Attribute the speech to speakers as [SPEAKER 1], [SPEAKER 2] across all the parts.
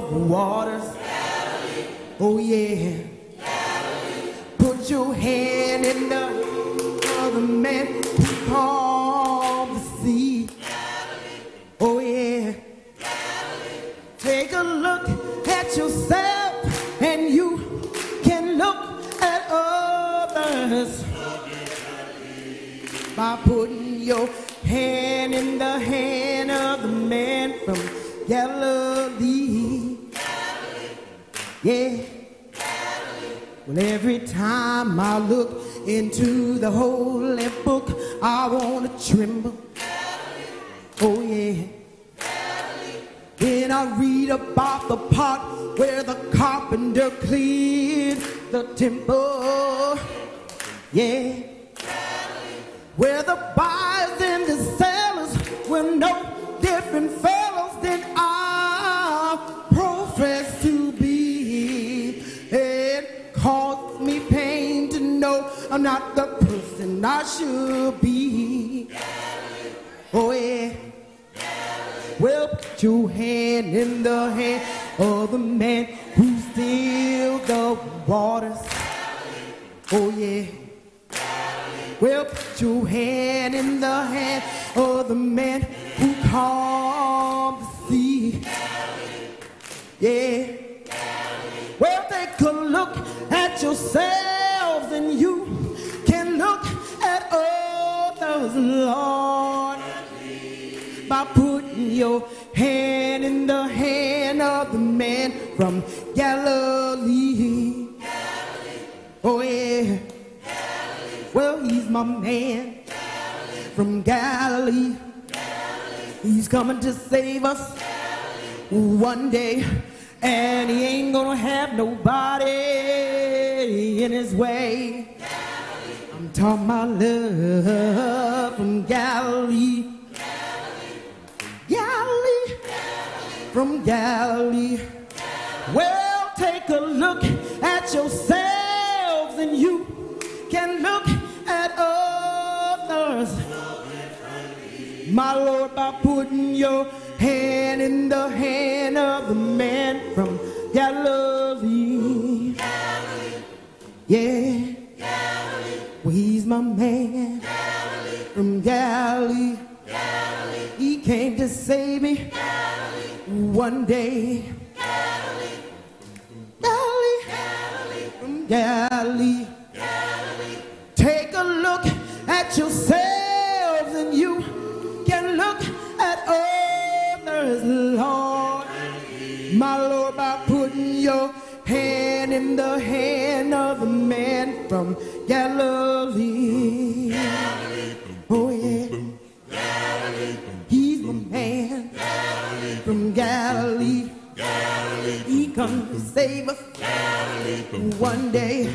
[SPEAKER 1] waters. Oh yeah. Put your hand in the other man who calmed the sea. Oh yeah. Take a look at yourself and you can look at others by putting your hand in the hand of the man from Galilee. Yeah. Well, every time I look into the holy book, I want to tremble. Oh, yeah. When I read about the part where the carpenter cleared the temple. Yeah. Where the buyers and the sellers were no I'm not the person I should be. Oh yeah. Well, put your hand in the hand of the man who stilled the waters. Oh yeah. Well, put your hand in the hand of the man who calmed the sea. Yeah. Well, take a look at yourselves and you Lord, by putting your hand in the hand of the man from Galilee. Oh, yeah. Well, he's my man from Galilee. He's coming to save us one day, and he ain't gonna have nobody in his way. About love from Galilee. Galilee, from Galilee. Well, take a look at yourselves, and you can look at others. My Lord, by putting your hand in the hand of the man from Galilee. Yeah. Well, he's my man from Galilee. Galilee. He came to save me one day. Galilee, from Galilee. Take a look at yourselves and you can look at others, Lord. My Lord, by putting your hand in the hand of the man from Galilee. Oh, yeah. Galilee. He's the man from Galilee. He come to save us one day.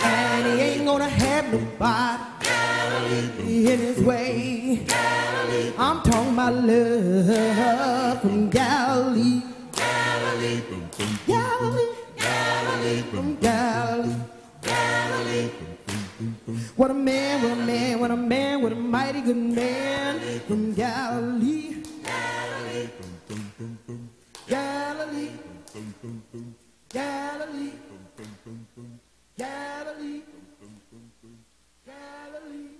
[SPEAKER 1] And he ain't gonna have nobody in his way. I'm talking about love from Galilee. Galilee. From Galilee. Galilee. What a man, what a man, what a man, what a mighty good man from Galilee. Galilee. Galilee. Galilee. Galilee.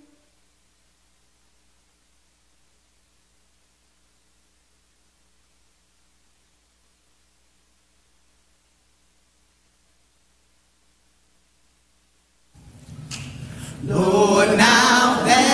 [SPEAKER 2] Lord, now that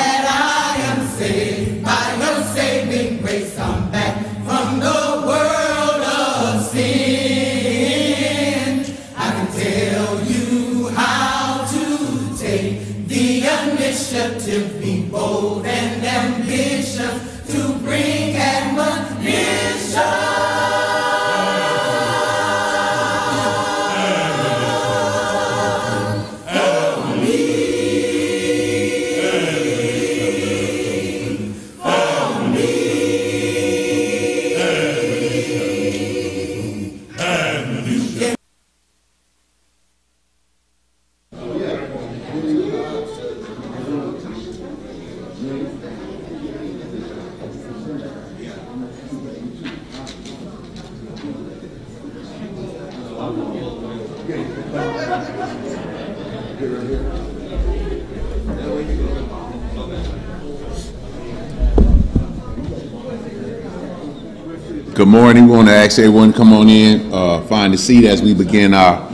[SPEAKER 3] morning. We want to ask everyone to come on in, uh, find a seat as we begin our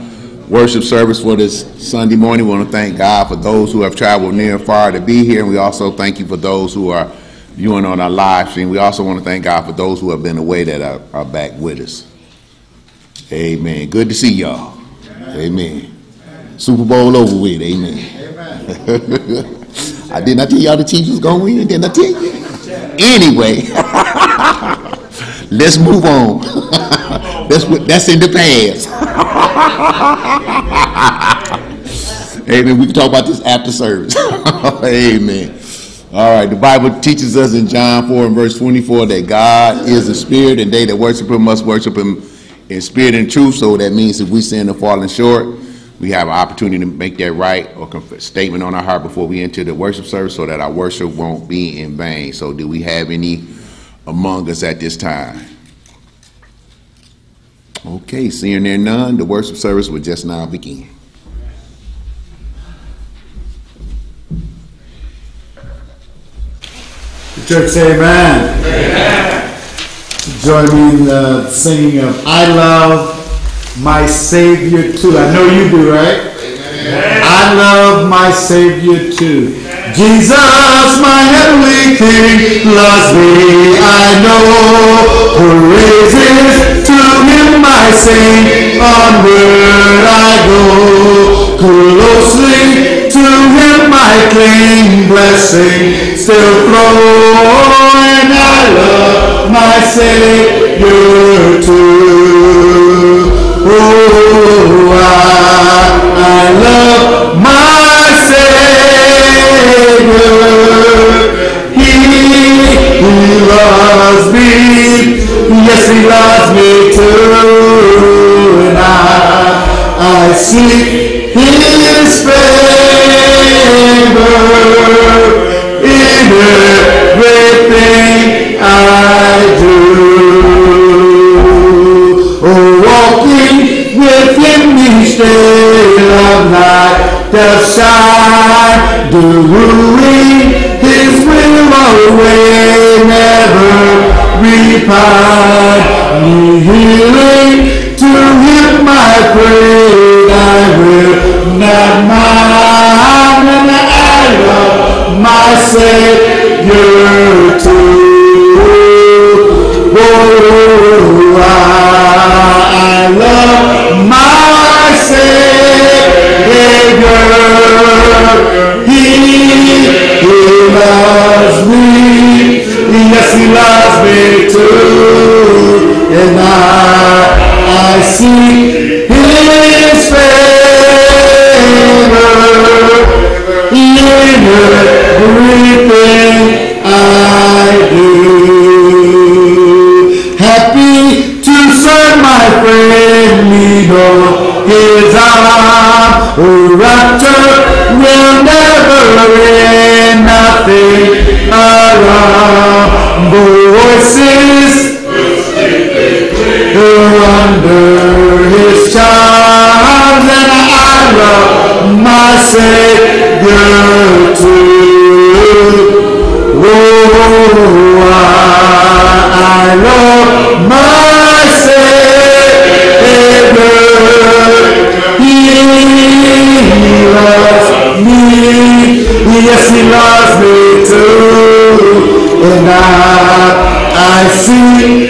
[SPEAKER 3] worship service for this Sunday morning. We want to thank God for those who have traveled near and far to be here, and we also thank you for those who are viewing on our live stream. We also want to thank God for those who have been away that are, are back with us. Amen. Good to see y'all. Amen. Super Bowl over with. Amen. I did not tell y'all the Chiefs was going to win. Didn't I tell you? Anyway. Let's move on. that's what, that's in the past. Amen. We can talk about this after service. Amen. All right. The Bible teaches us in John 4 and verse 24 that God is a spirit and they that worship him must worship him in spirit and truth. So that means if we sin and falling short, we have an opportunity to make that right or statement on our heart before we enter the worship service so that our worship won't be in vain. So do we have any among us at this time? Okay, seeing there none, the worship service will just now begin.
[SPEAKER 4] The church say amen. amen. Join me in the singing of I Love My Savior Too. I know you do, right? Amen. I love my Savior too. Jesus, my heavenly King, loves me, I know. Praises to him I sing, onward I go. Closely to him I cling, blessing still flow. And I love my Savior too. Oh, I, I love loves me. And I, I seek his favor in everything I do. Oh, walking with him each day of night does shine, doing his will always, never repine. Healing to him I pray, I will not mind, and I love my Savior too. And I, I see his favor in everything I do. Happy to serve my friend, Nemo, his arm. Oh, rapture will never end, nothing around. Voices Oh, I, my. He loves me. Yes, he loves me too. And I, I see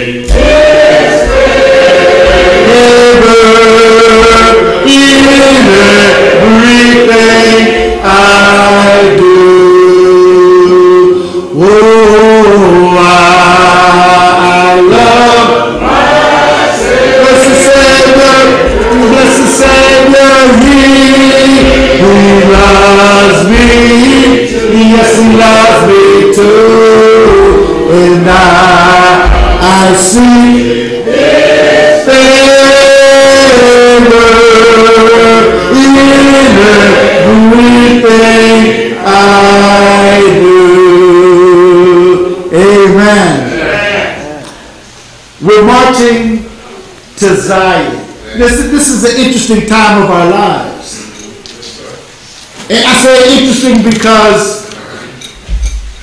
[SPEAKER 4] This, this is an interesting time of our lives. And I say interesting because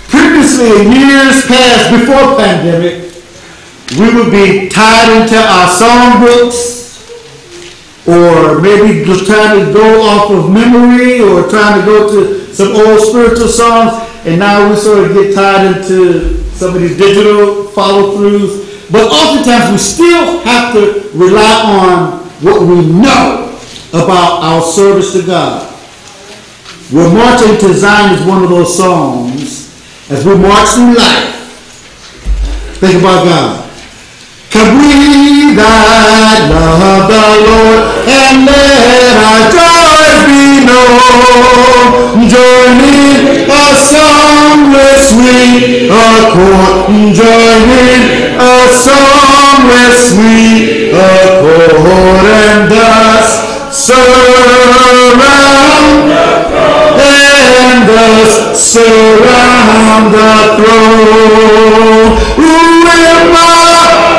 [SPEAKER 4] previously years past before pandemic, we would be tied into our songbooks or maybe just trying to go off of memory or trying to go to some old spiritual songs and now we sort of get tied into some of these digital follow-throughs. But oftentimes we still have to rely on what we know about our service to God. We're marching to Zion is one of those songs. As we march through life, think about God. Can we that love the Lord and let our joy be known? Join in a song with sweet accord. Join in a song with sweet accord and thus surround and thus surround the throne. Who am marching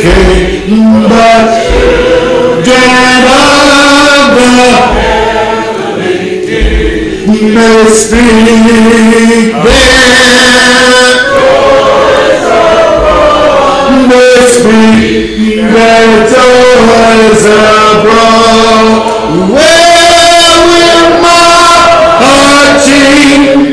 [SPEAKER 4] King, but children of the speak their may speak their joys abroad. Where we're marching, oh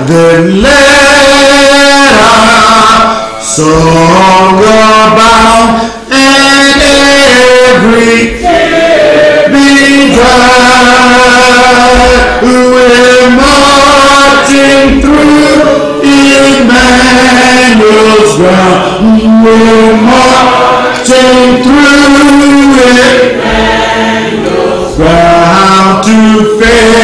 [SPEAKER 4] God. Then song abound and every be. We're marching through Emmanuel's ground. We're marching through it ground to fair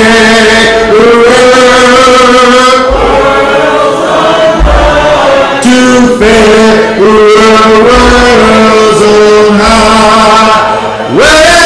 [SPEAKER 4] to fair worlds on high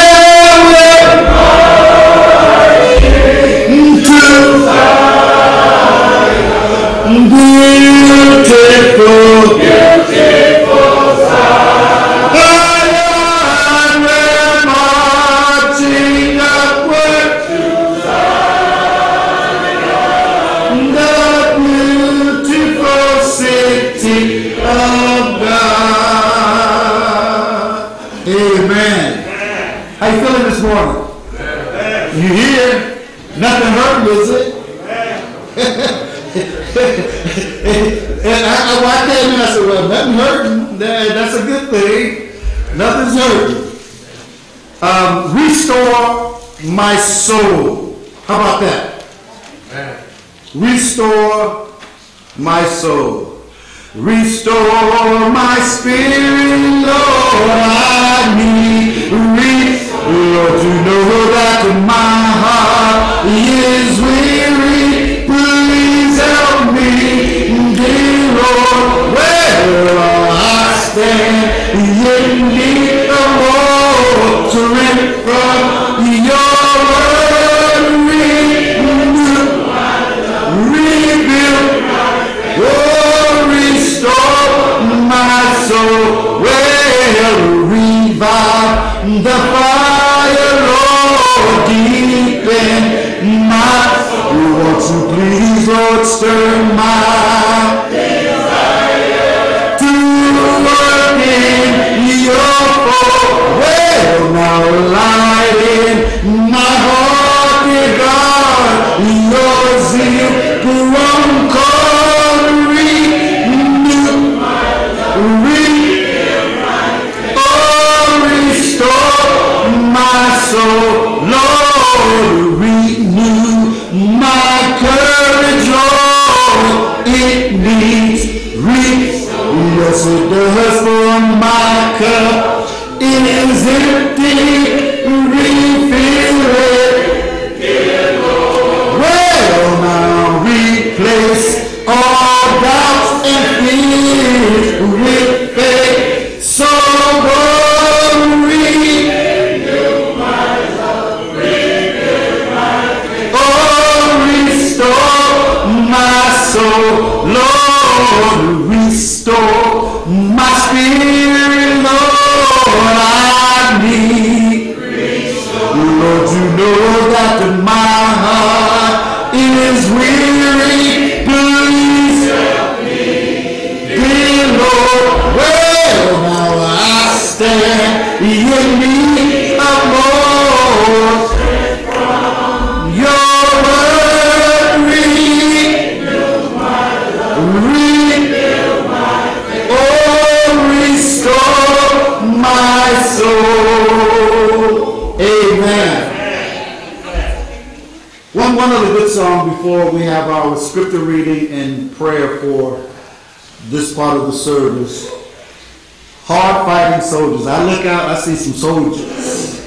[SPEAKER 4] some soldiers.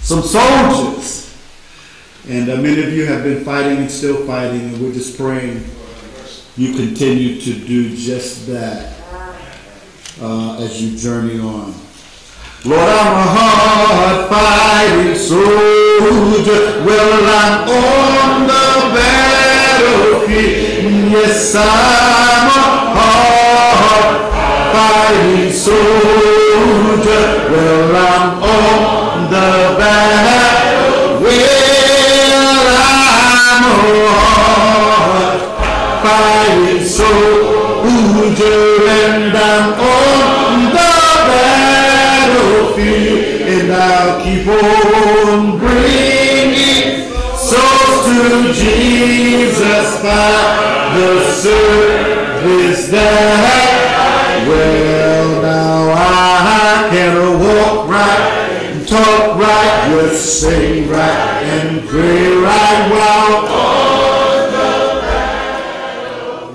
[SPEAKER 4] Some soldiers. And uh, many of you have been fighting and still fighting, and we're just praying you continue to do just that uh, as you journey on. Lord, I'm a hard fighting soldier. Well, I'm on the battlefield. Yes, I'm a hard fighting soldier. Well, I'm on the battlefield. Well, I'm hard fighting soldier, and I'm on the battlefield, and I'll keep on bringing souls to Jesus by the service that well now Can walk right, and talk right, just sing right, and pray right while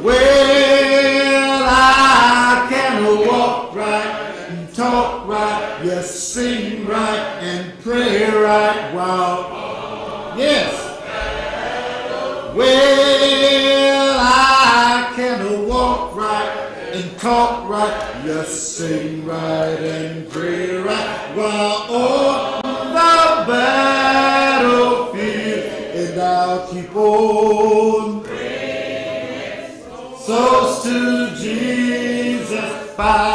[SPEAKER 4] well, I can walk right and talk right, yes, sing right and pray right while, yes. Well, I can walk right and talk right, yes, sing right on the battlefield, and I'll keep on to Jesus by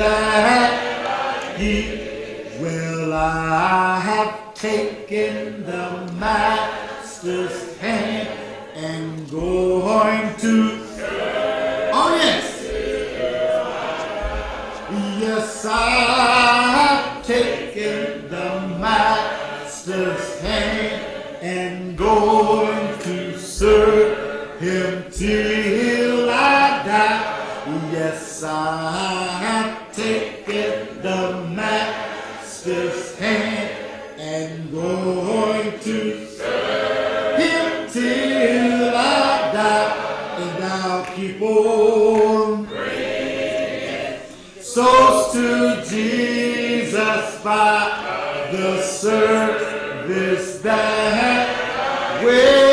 [SPEAKER 4] that He well, I have taken the master's
[SPEAKER 5] the service that
[SPEAKER 4] will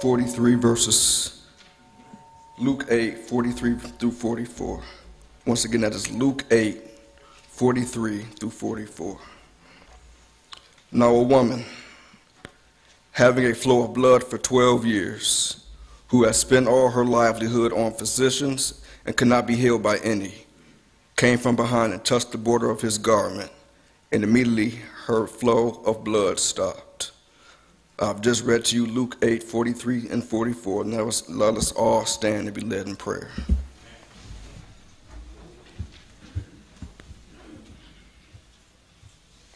[SPEAKER 4] 43, verses Luke 8, 43 through 44. Once again, that is Luke 8, 43 through 44. Now, a woman having a flow of blood for 12 years, who had spent all her livelihood on physicians and could not be healed by any, came from behind and touched the border of his garment, and immediately her flow of blood stopped. I've just read to you Luke 8, 43 and 44. Now let's- let us all stand and be led in prayer.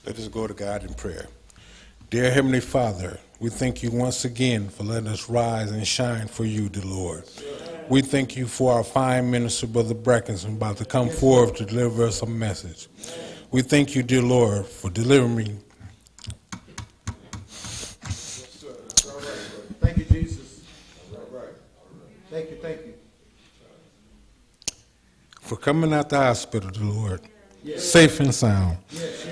[SPEAKER 6] Let us go to God in prayer. Dear Heavenly Father, we thank you once again for letting us rise and shine for you, dear Lord. We thank you for our fine minister, Brother Brackinson, about to come forward to deliver us a message. We thank you, dear Lord, for delivering
[SPEAKER 5] Thank you, Jesus. Thank you, thank you.
[SPEAKER 6] For coming out the hospital, dear Lord, safe and sound.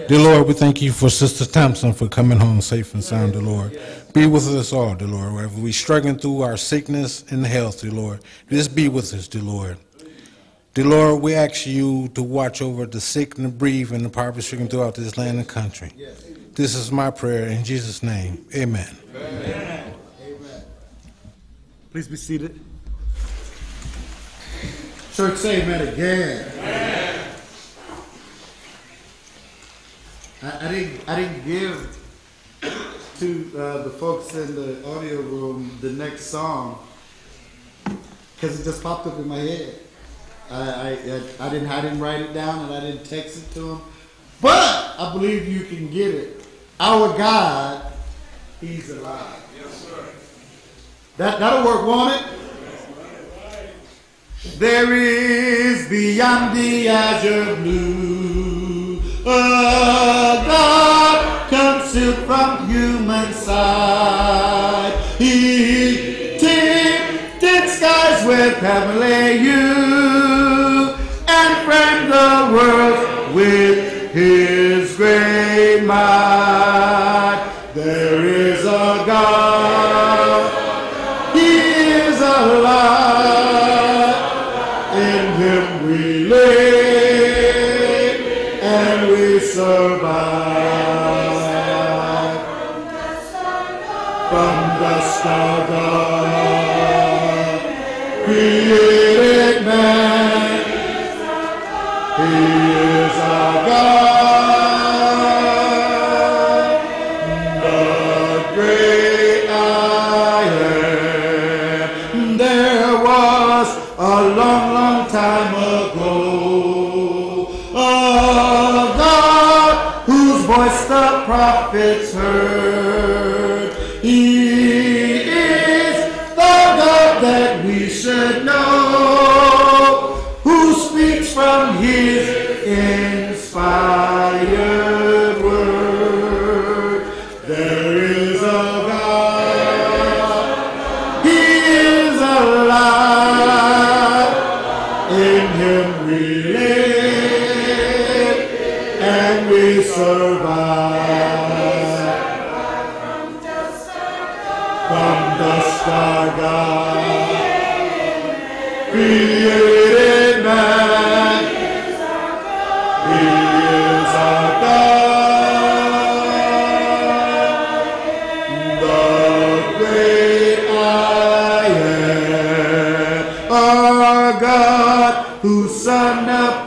[SPEAKER 6] Dear Lord, we thank you for Sister Thompson for coming home safe and sound, dear Lord. Be with us all, dear Lord. Wherever we're struggling through our sickness and health, dear Lord, just be with us, dear Lord. Dear Lord, we ask you to watch over the sick and the bereaved and the poverty stricken throughout this land and country. This is my prayer in Jesus' name. Amen. Amen. Amen.
[SPEAKER 5] Please be seated. Church, say amen again. I, I didn't. I didn't give to uh, the folks in the audio room the next song because it just popped up in my head. I, I, I, I didn't. I didn't write it down and I didn't text it to them, but I believe you can get it. Our God, He's alive. Yes, sir. That that'll work, won't it? There is beyond the azure blue a God concealed from human sight. He tinted skies with heavenly hue and framed the world with his great might.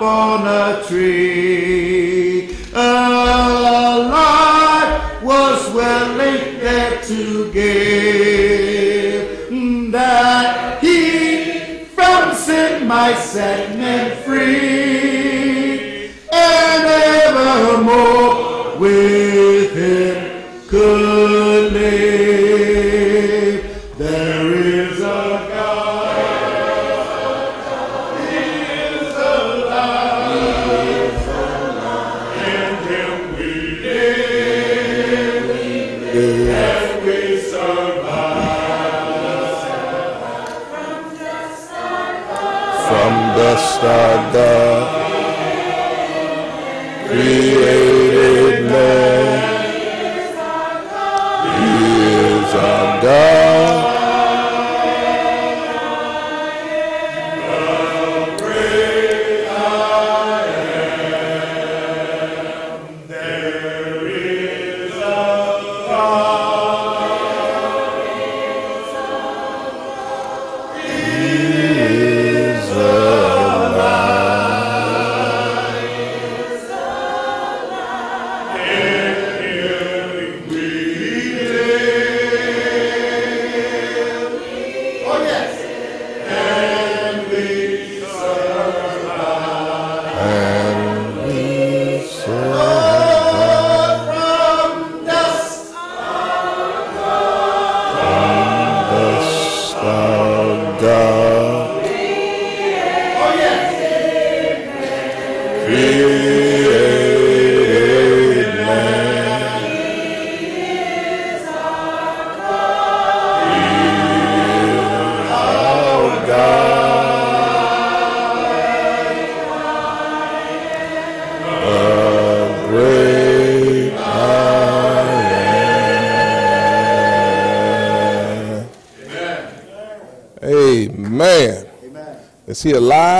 [SPEAKER 4] Upon a tree. A life was willing there to give that he from sin might set men free and evermore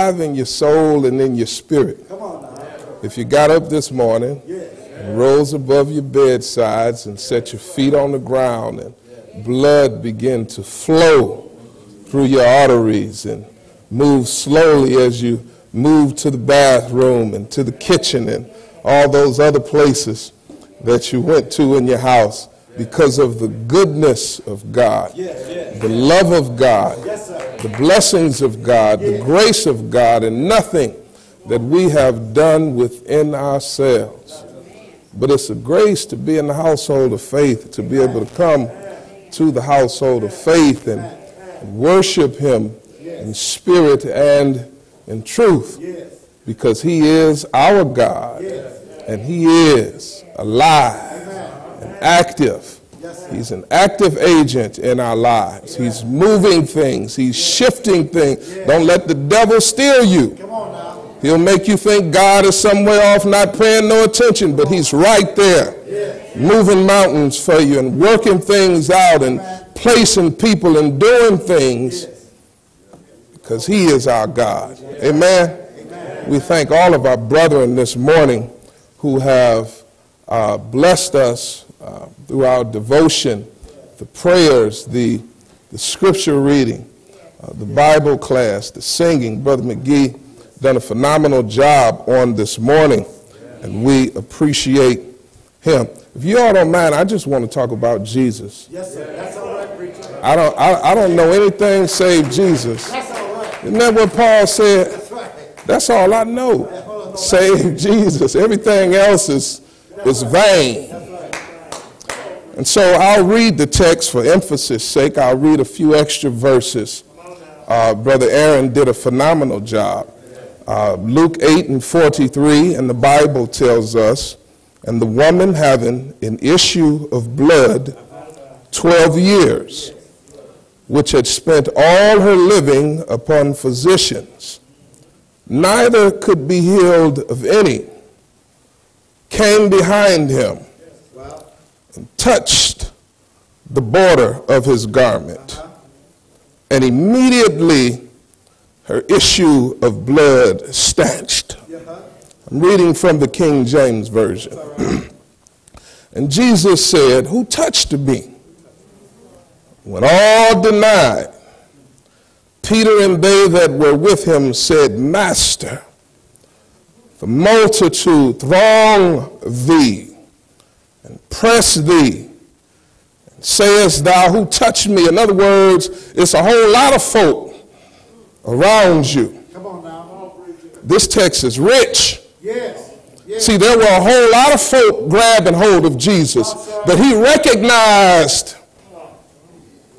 [SPEAKER 4] alive in
[SPEAKER 7] your soul and in your spirit? If you got up this morning and rose above your bedsides and set your feet on the ground and blood began to flow through your arteries and move slowly as you move to the bathroom and to the kitchen and all those other places that you went to in your house because of the goodness of God, the love of God, the blessings of God, the grace of God, and nothing that we have done within ourselves. But it's a grace to be in the household of faith, to be able to come to the household of faith and worship Him in spirit and in truth because He is our God and He is alive and active. He's an active agent in our lives. He's moving things, He's shifting things. Don't let the devil steal you. He'll make you think God is somewhere off not paying no attention, but He's right there, moving mountains for you and working things out and placing people and doing things because He is our God. Amen. We thank all of our brethren this morning who have uh, blessed us uh, through our devotion the prayers, the, the scripture reading, uh, the Bible class, the singing. Brother McGee done a phenomenal job on this morning, and we appreciate him. If you all don't mind, I just want to talk about Jesus.
[SPEAKER 4] Yes, sir. That's all right, preacher.
[SPEAKER 7] I don't, I, I don't know anything save Jesus.
[SPEAKER 4] That's all right.
[SPEAKER 7] Isn't that what Paul said?
[SPEAKER 4] That's right.
[SPEAKER 7] That's all I know. Save Jesus. Everything else is, is vain. And so I'll read the text for emphasis sake. I'll read a few extra verses. Uh, Brother Aaron did a phenomenal job. Uh, Luke 8 and 43, and the Bible tells us, and the woman having an issue of blood 12 years, which had spent all her living upon physicians, neither could be healed of any, came behind him and touched the border of his garment. And immediately her issue of blood stanched. I'm reading from the King James Version. and Jesus said, Who touched me? When all denied, Peter and they that were with him said, Master, the multitude throng thee and press thee. And sayest thou, Who touched me? In other words, it's a whole lot of folk around you.
[SPEAKER 4] Come on now.
[SPEAKER 7] This text is rich.
[SPEAKER 4] Yes. Yes.
[SPEAKER 7] See, there were a whole lot of folk grabbing hold of Jesus, but he recognized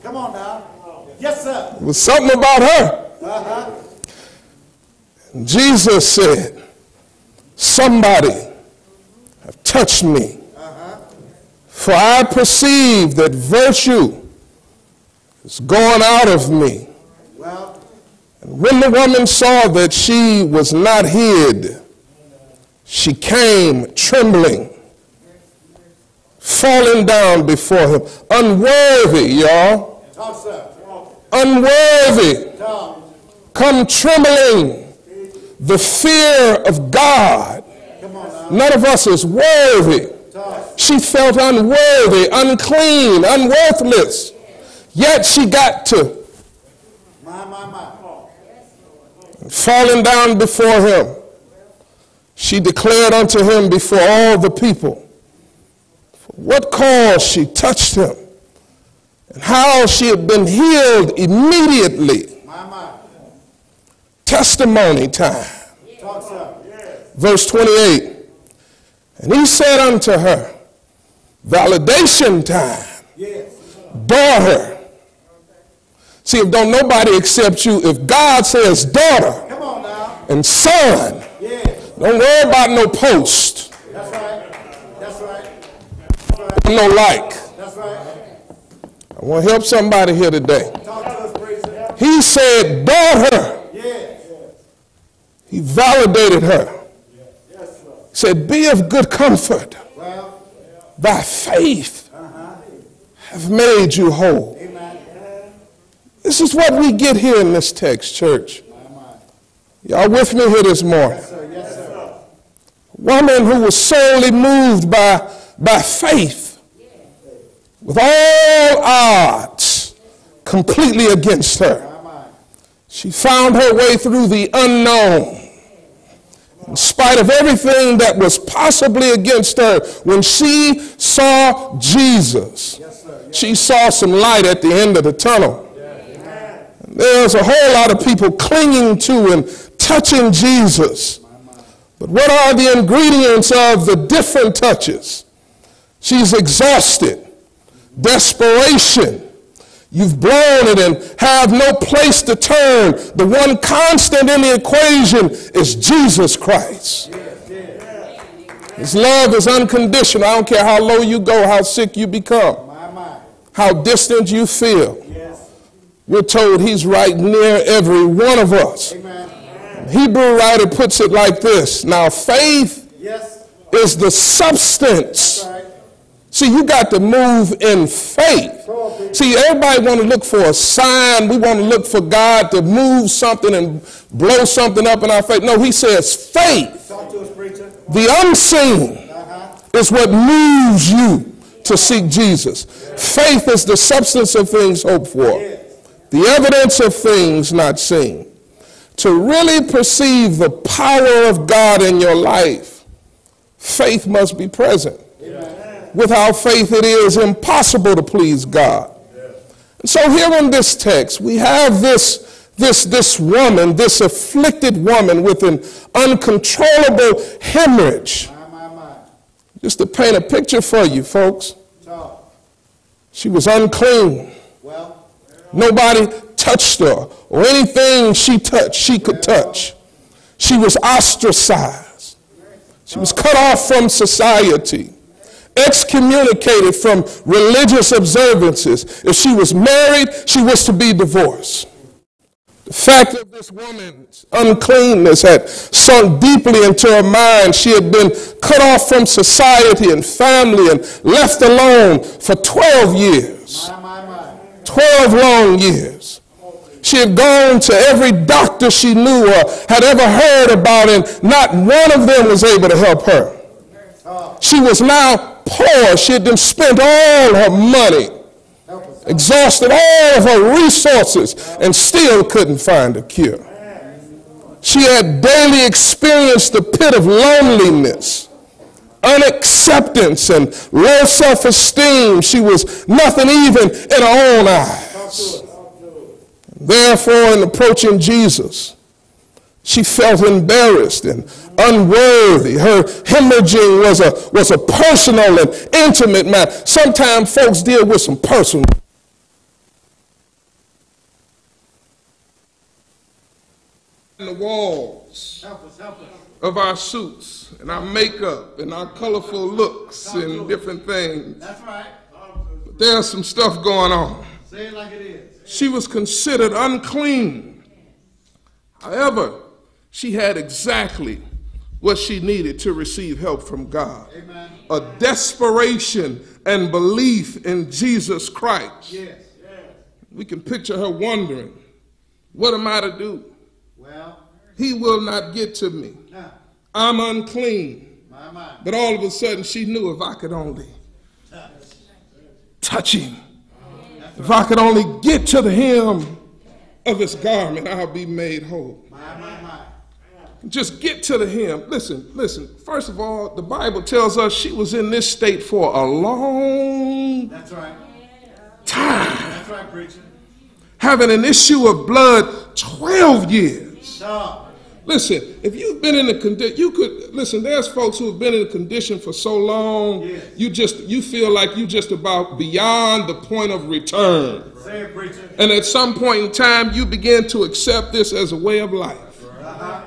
[SPEAKER 4] Come on now. Yes, sir.
[SPEAKER 7] there was something about her.
[SPEAKER 4] Uh-huh.
[SPEAKER 7] Jesus said, Somebody have touched me. For I perceive that virtue is going out of me. And when the woman saw that she was not hid, she came trembling, falling down before him. Unworthy, y'all. Unworthy. Come trembling. The fear of God.
[SPEAKER 4] Come on now.
[SPEAKER 7] None of us is worthy. She felt unworthy, unclean, unworthless. Yet she got to falling down before him. She declared unto him before all the people for what cause she touched him and how she had been healed immediately. Testimony time. Verse 28. And he said unto her, Validation time. Daughter. See, if don't nobody accept you, if God says daughter and son, don't worry about no post,
[SPEAKER 4] That's right. That's right. That's right.
[SPEAKER 7] no like.
[SPEAKER 4] That's right.
[SPEAKER 7] I want to help somebody here today. He said daughter. He validated her. He said, be of good comfort. Thy faith have made you whole. This is what we get here in this text, church. Y'all with me here this morning? Woman who was solely moved by, by faith, with all odds completely against her. She found her way through the unknown. In spite of everything that was possibly against her, when she saw Jesus,
[SPEAKER 4] Yes, sir.
[SPEAKER 7] she saw some light at the end of the tunnel. There's a whole lot of people clinging to and touching Jesus. But what are the ingredients of the different touches? She's exhausted, desperation. You've blown it and have no place to turn. The one constant in the equation is Jesus Christ. His love is unconditional. I don't care how low you go, how sick you become, how distant you feel. We're told he's right near every one of us. Hebrew writer puts it like this. Now faith
[SPEAKER 4] Yes.
[SPEAKER 7] is the substance.
[SPEAKER 4] Right.
[SPEAKER 7] See, you got to move in faith. See, everybody want to look for a sign. We want to look for God to move something and blow something up in our faith. No, he says faith,
[SPEAKER 4] Talk to us, preacher.
[SPEAKER 7] the unseen,
[SPEAKER 4] Uh-huh.
[SPEAKER 7] is what moves you to seek Jesus. Faith is the substance of things hoped for, the evidence of things not seen. To really perceive the power of God in your life, faith must be present. Without faith, it is impossible to please God. And so here in this text, we have this, this, this woman, this afflicted woman with an uncontrollable hemorrhage. Just to paint a picture for you, folks. She was unclean. Well, Nobody touched her, or anything she touched, she could touch. She was ostracized. She was cut off from society, excommunicated from religious observances. If she was married, she was to be divorced. The fact of this woman's uncleanness had sunk deeply into her mind. She had been cut off from society and family and left alone for 12 years. 12 long years. She had gone to every doctor she knew or had ever heard about, and not one of them was able to help her. She was now poor. She had spent all her money, exhausted all of her resources, and still couldn't find a cure. She had daily experienced the pit of loneliness, unacceptance, and low self esteem. She was nothing even in her own eyes. Therefore, in approaching Jesus, she felt embarrassed and unworthy. Her hemorrhaging was a, was a personal and intimate matter. Sometimes folks deal with some personal. The walls of our suits and our makeup and our colorful looks and different things.
[SPEAKER 4] That's right.
[SPEAKER 7] But there's some stuff going on.
[SPEAKER 4] Say it like it is.
[SPEAKER 7] She was considered unclean. However, she had exactly what she needed to receive help from God
[SPEAKER 4] Amen.
[SPEAKER 7] a desperation and belief in Jesus Christ.
[SPEAKER 4] Yes.
[SPEAKER 7] We can picture her wondering, What am I to do?
[SPEAKER 4] Well,
[SPEAKER 7] He will not get to me. I'm unclean.
[SPEAKER 4] my, my.
[SPEAKER 7] But all of a sudden, she knew if I could only touch him, if I could only get to the hem of his garment, I'll be made whole.
[SPEAKER 4] My.
[SPEAKER 7] Just get to the hymn. Listen, listen. First of all, the Bible tells us she was in this state for a long
[SPEAKER 4] That's right.
[SPEAKER 7] time,
[SPEAKER 4] That's right, preacher.
[SPEAKER 7] having an issue of blood 12 years.
[SPEAKER 4] Stop.
[SPEAKER 7] Listen, if you've been in a condition, you could listen. There's folks who have been in a condition for so long,
[SPEAKER 4] Yes.
[SPEAKER 7] you just you feel like you just about beyond the point of return.
[SPEAKER 4] Say it, preacher.
[SPEAKER 7] And at some point in time, you begin to accept this as a way of life.
[SPEAKER 4] Uh-huh.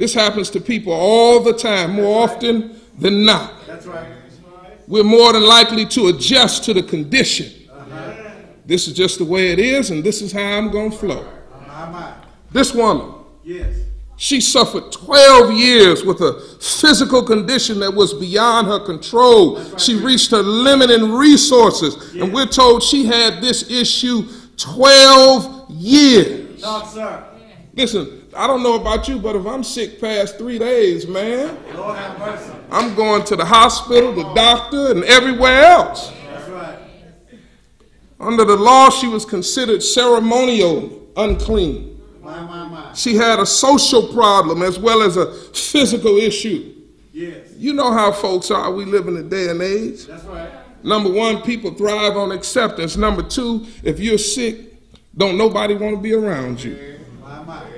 [SPEAKER 7] This happens to people all the time, more often than not.
[SPEAKER 4] That's right.
[SPEAKER 7] We're more than likely to adjust to the condition.
[SPEAKER 4] Uh-huh.
[SPEAKER 7] This is just the way it is, and this is how I'm going to flow.
[SPEAKER 4] My.
[SPEAKER 7] This woman,
[SPEAKER 4] Yes.
[SPEAKER 7] She suffered 12 years with a physical condition that was beyond her control. She reached her limit in resources. And we're told she had this issue 12 years.
[SPEAKER 4] Talk, sir.
[SPEAKER 7] Listen, I don't know about you, but if I'm sick past three days, man,
[SPEAKER 4] Lord have mercy.
[SPEAKER 7] I'm going to the hospital, the doctor, and everywhere else.
[SPEAKER 4] That's right.
[SPEAKER 7] Under the law, she was considered ceremonially unclean.
[SPEAKER 4] My, my, my.
[SPEAKER 7] She had a social problem as well as a physical issue.
[SPEAKER 4] Yes.
[SPEAKER 7] You know how folks are. We live in a day and age.
[SPEAKER 4] That's right.
[SPEAKER 7] Number one, people thrive on acceptance. Number two, if you're sick, don't nobody want to be around you.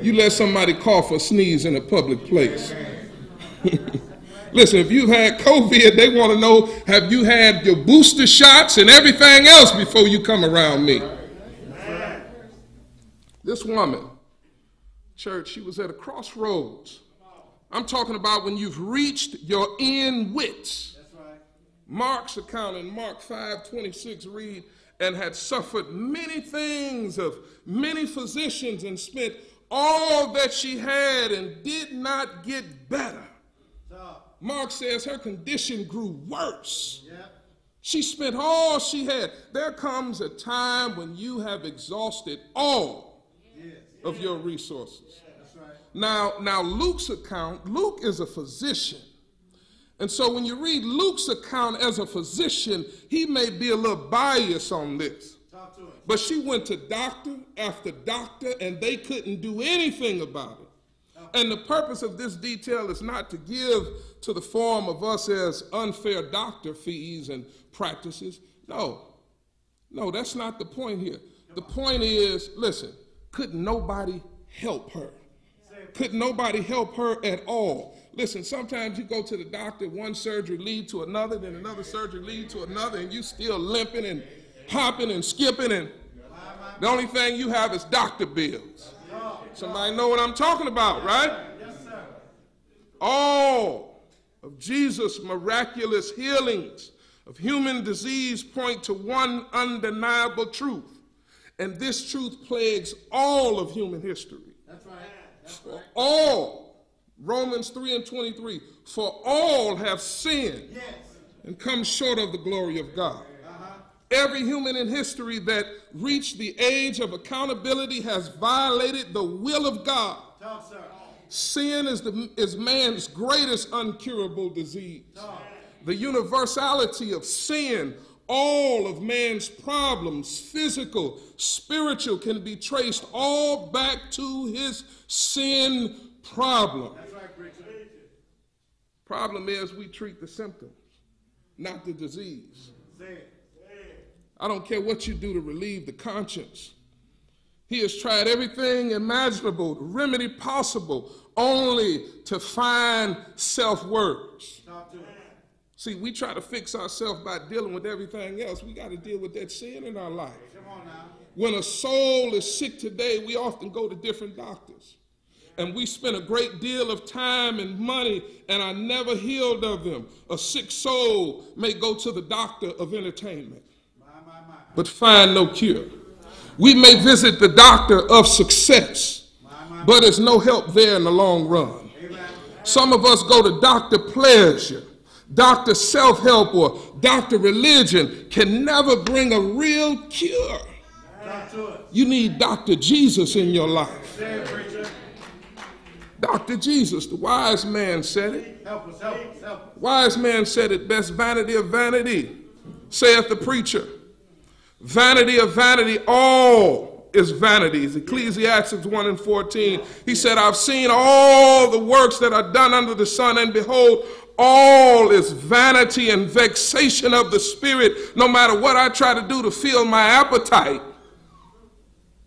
[SPEAKER 7] You let somebody cough or sneeze in a public place. Listen, if you've had COVID, they want to know have you had your booster shots and everything else before you come around me? This woman, church, she was at a crossroads. I'm talking about when you've reached your end wits. Mark's account in Mark 5 26 read, and had suffered many things of many physicians and spent all that she had and did not get better. Mark says her condition grew worse.
[SPEAKER 4] Yep.
[SPEAKER 7] She spent all she had. There comes a time when you have exhausted all
[SPEAKER 4] Yes.
[SPEAKER 7] of your resources.
[SPEAKER 4] Right.
[SPEAKER 7] Now, now Luke's account, Luke is a physician. And so when you read Luke's account as a physician, he may be a little biased on this. But she went to doctor after doctor, and they couldn't do anything about it. And the purpose of this detail is not to give to the form of us as unfair doctor fees and practices. No, no, that's not the point here. The point is listen, could nobody help her? Could nobody help her at all? Listen, sometimes you go to the doctor, one surgery lead to another, then another surgery lead to another, and you still limping and hopping and skipping, and the only thing you have is doctor bills. Somebody know what I'm talking about, right? Yes, sir. All of Jesus' miraculous healings of human disease point to one undeniable truth. And this truth plagues all of human history. That's right. That's For all, Romans 3 and 23, for all have sinned yes. and come short of the glory of God. Every human in history that reached the age of accountability has violated the will of God. Talk, Sin is, the, is man's greatest uncurable disease. The universality of sin, all of man's problems, physical, spiritual, can be traced all back to his sin problem. Problem is, we treat the symptoms, not the disease. I don't care what you do to relieve the conscience. He has tried everything imaginable, remedy possible, only to find self words. See, we try to fix ourselves by dealing with everything else. We got to deal with that sin in our life. When a soul is sick today, we often go to different doctors. And we spend a great deal of time and money and are never healed of them. A sick soul may go to the doctor of entertainment, but find no cure. We may visit the doctor of success, but there's no help there in the long run. Some of us go to Dr. Pleasure Dr. Self Help or Dr. Religion can never bring a real cure. You need Dr. Jesus in your life. Dr. Jesus, the wise man said it. Wise man said it best vanity of vanity, saith the preacher. Vanity of vanity, all is vanities. Ecclesiastes 1 and 14. He said, I've seen all the works that are done under the sun, and behold, all is vanity and vexation of the spirit. No matter what I try to do to fill my appetite,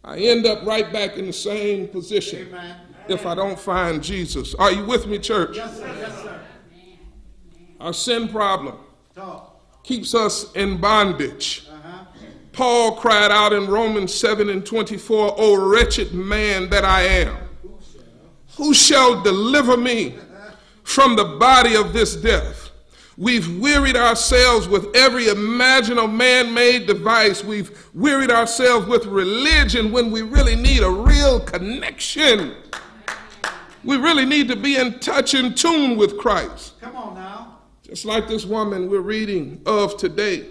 [SPEAKER 7] I end up right back in the same position Amen. if I don't find Jesus. Are you with me, church?
[SPEAKER 4] Yes, sir. Yes, sir.
[SPEAKER 7] Our sin problem keeps us in bondage. Paul cried out in Romans 7 and 24, O wretched man that I am, who shall deliver me from the body of this death. We've wearied ourselves with every imaginable man made device. We've wearied ourselves with religion when we really need a real connection. We really need to be in touch and tune with Christ.
[SPEAKER 4] Come on now.
[SPEAKER 7] Just like this woman we're reading of today.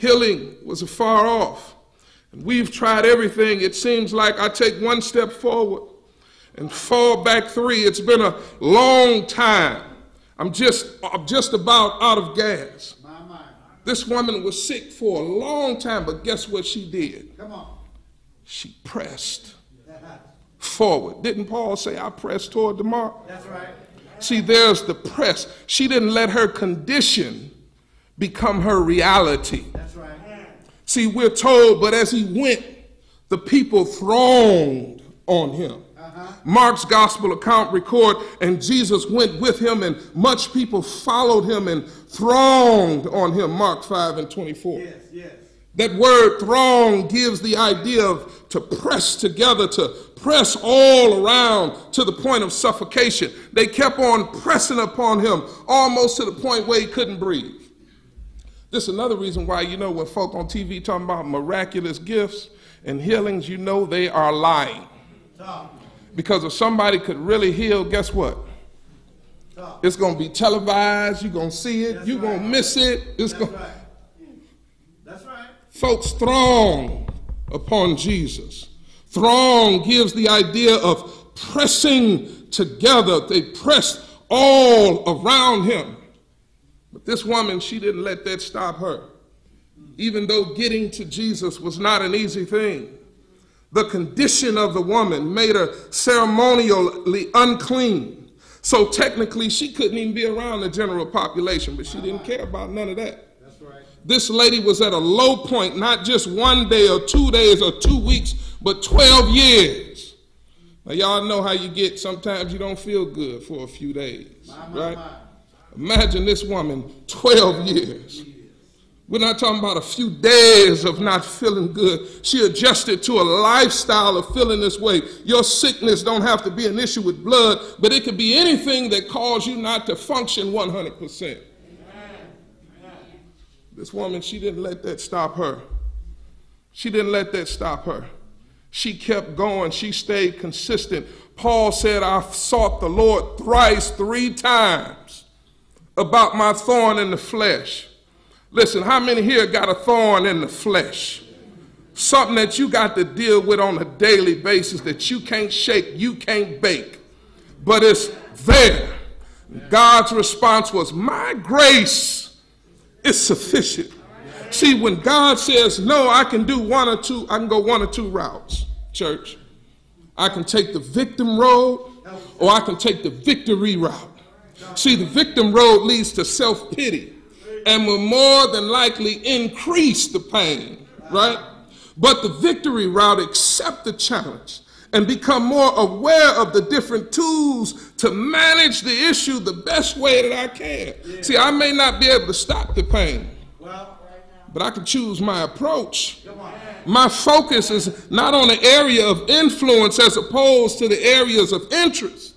[SPEAKER 7] Healing was afar off. And we've tried everything. It seems like I take one step forward and fall back three. It's been a long time. I'm just, I'm just about out of gas. This woman was sick for a long time, but guess what she did?
[SPEAKER 4] Come on.
[SPEAKER 7] She pressed forward. Didn't Paul say, I press toward the mark?
[SPEAKER 4] That's right.
[SPEAKER 7] See, there's the press. She didn't let her condition become her reality.
[SPEAKER 4] That's right.
[SPEAKER 7] See, we're told, but as he went, the people thronged on him. Uh-huh. Mark's gospel account record, and Jesus went with him, and much people followed him and thronged on him. Mark 5 and 24.
[SPEAKER 4] Yes, yes.
[SPEAKER 7] That word throng gives the idea of to press together, to press all around to the point of suffocation. They kept on pressing upon him almost to the point where he couldn't breathe. This is another reason why, you know, when folk on TV talking about miraculous gifts and healings, you know they are lying. Because if somebody could really heal, guess what? It's going to be televised. You're going to see it. That's You're right. going to miss it. It's
[SPEAKER 4] That's right. That's right.
[SPEAKER 7] Folks throng upon Jesus. Throng gives the idea of pressing together. They pressed all around him. But this woman, she didn't let that stop her. Even though getting to Jesus was not an easy thing, the condition of the woman made her ceremonially unclean. So technically, she couldn't even be around the general population, but she didn't care about none of that. This lady was at a low point, not just one day or two days or two weeks, but 12 years. Now, y'all know how you get, sometimes you don't feel good for a few days, right? Imagine this woman, 12 years. We're not talking about a few days of not feeling good. She adjusted to a lifestyle of feeling this way. Your sickness don't have to be an issue with blood, but it could be anything that caused you not to function 100%. This woman, she didn't let that stop her. She didn't let that stop her. She kept going. She stayed consistent. Paul said, I sought the Lord thrice, three times about my thorn in the flesh. Listen, how many here got a thorn in the flesh? Something that you got to deal with on a daily basis that you can't shake, you can't bake, but it's there. God's response was, My grace is sufficient. See, when God says, No, I can do one or two, I can go one or two routes, church. I can take the victim road or I can take the victory route. See, the victim road leads to self pity and will more than likely increase the pain, right? But the victory route accept the challenge and become more aware of the different tools to manage the issue the best way that I can. Yeah. See, I may not be able to stop the pain, well, but I can choose my approach. My focus is not on the area of influence as opposed to the areas of interest.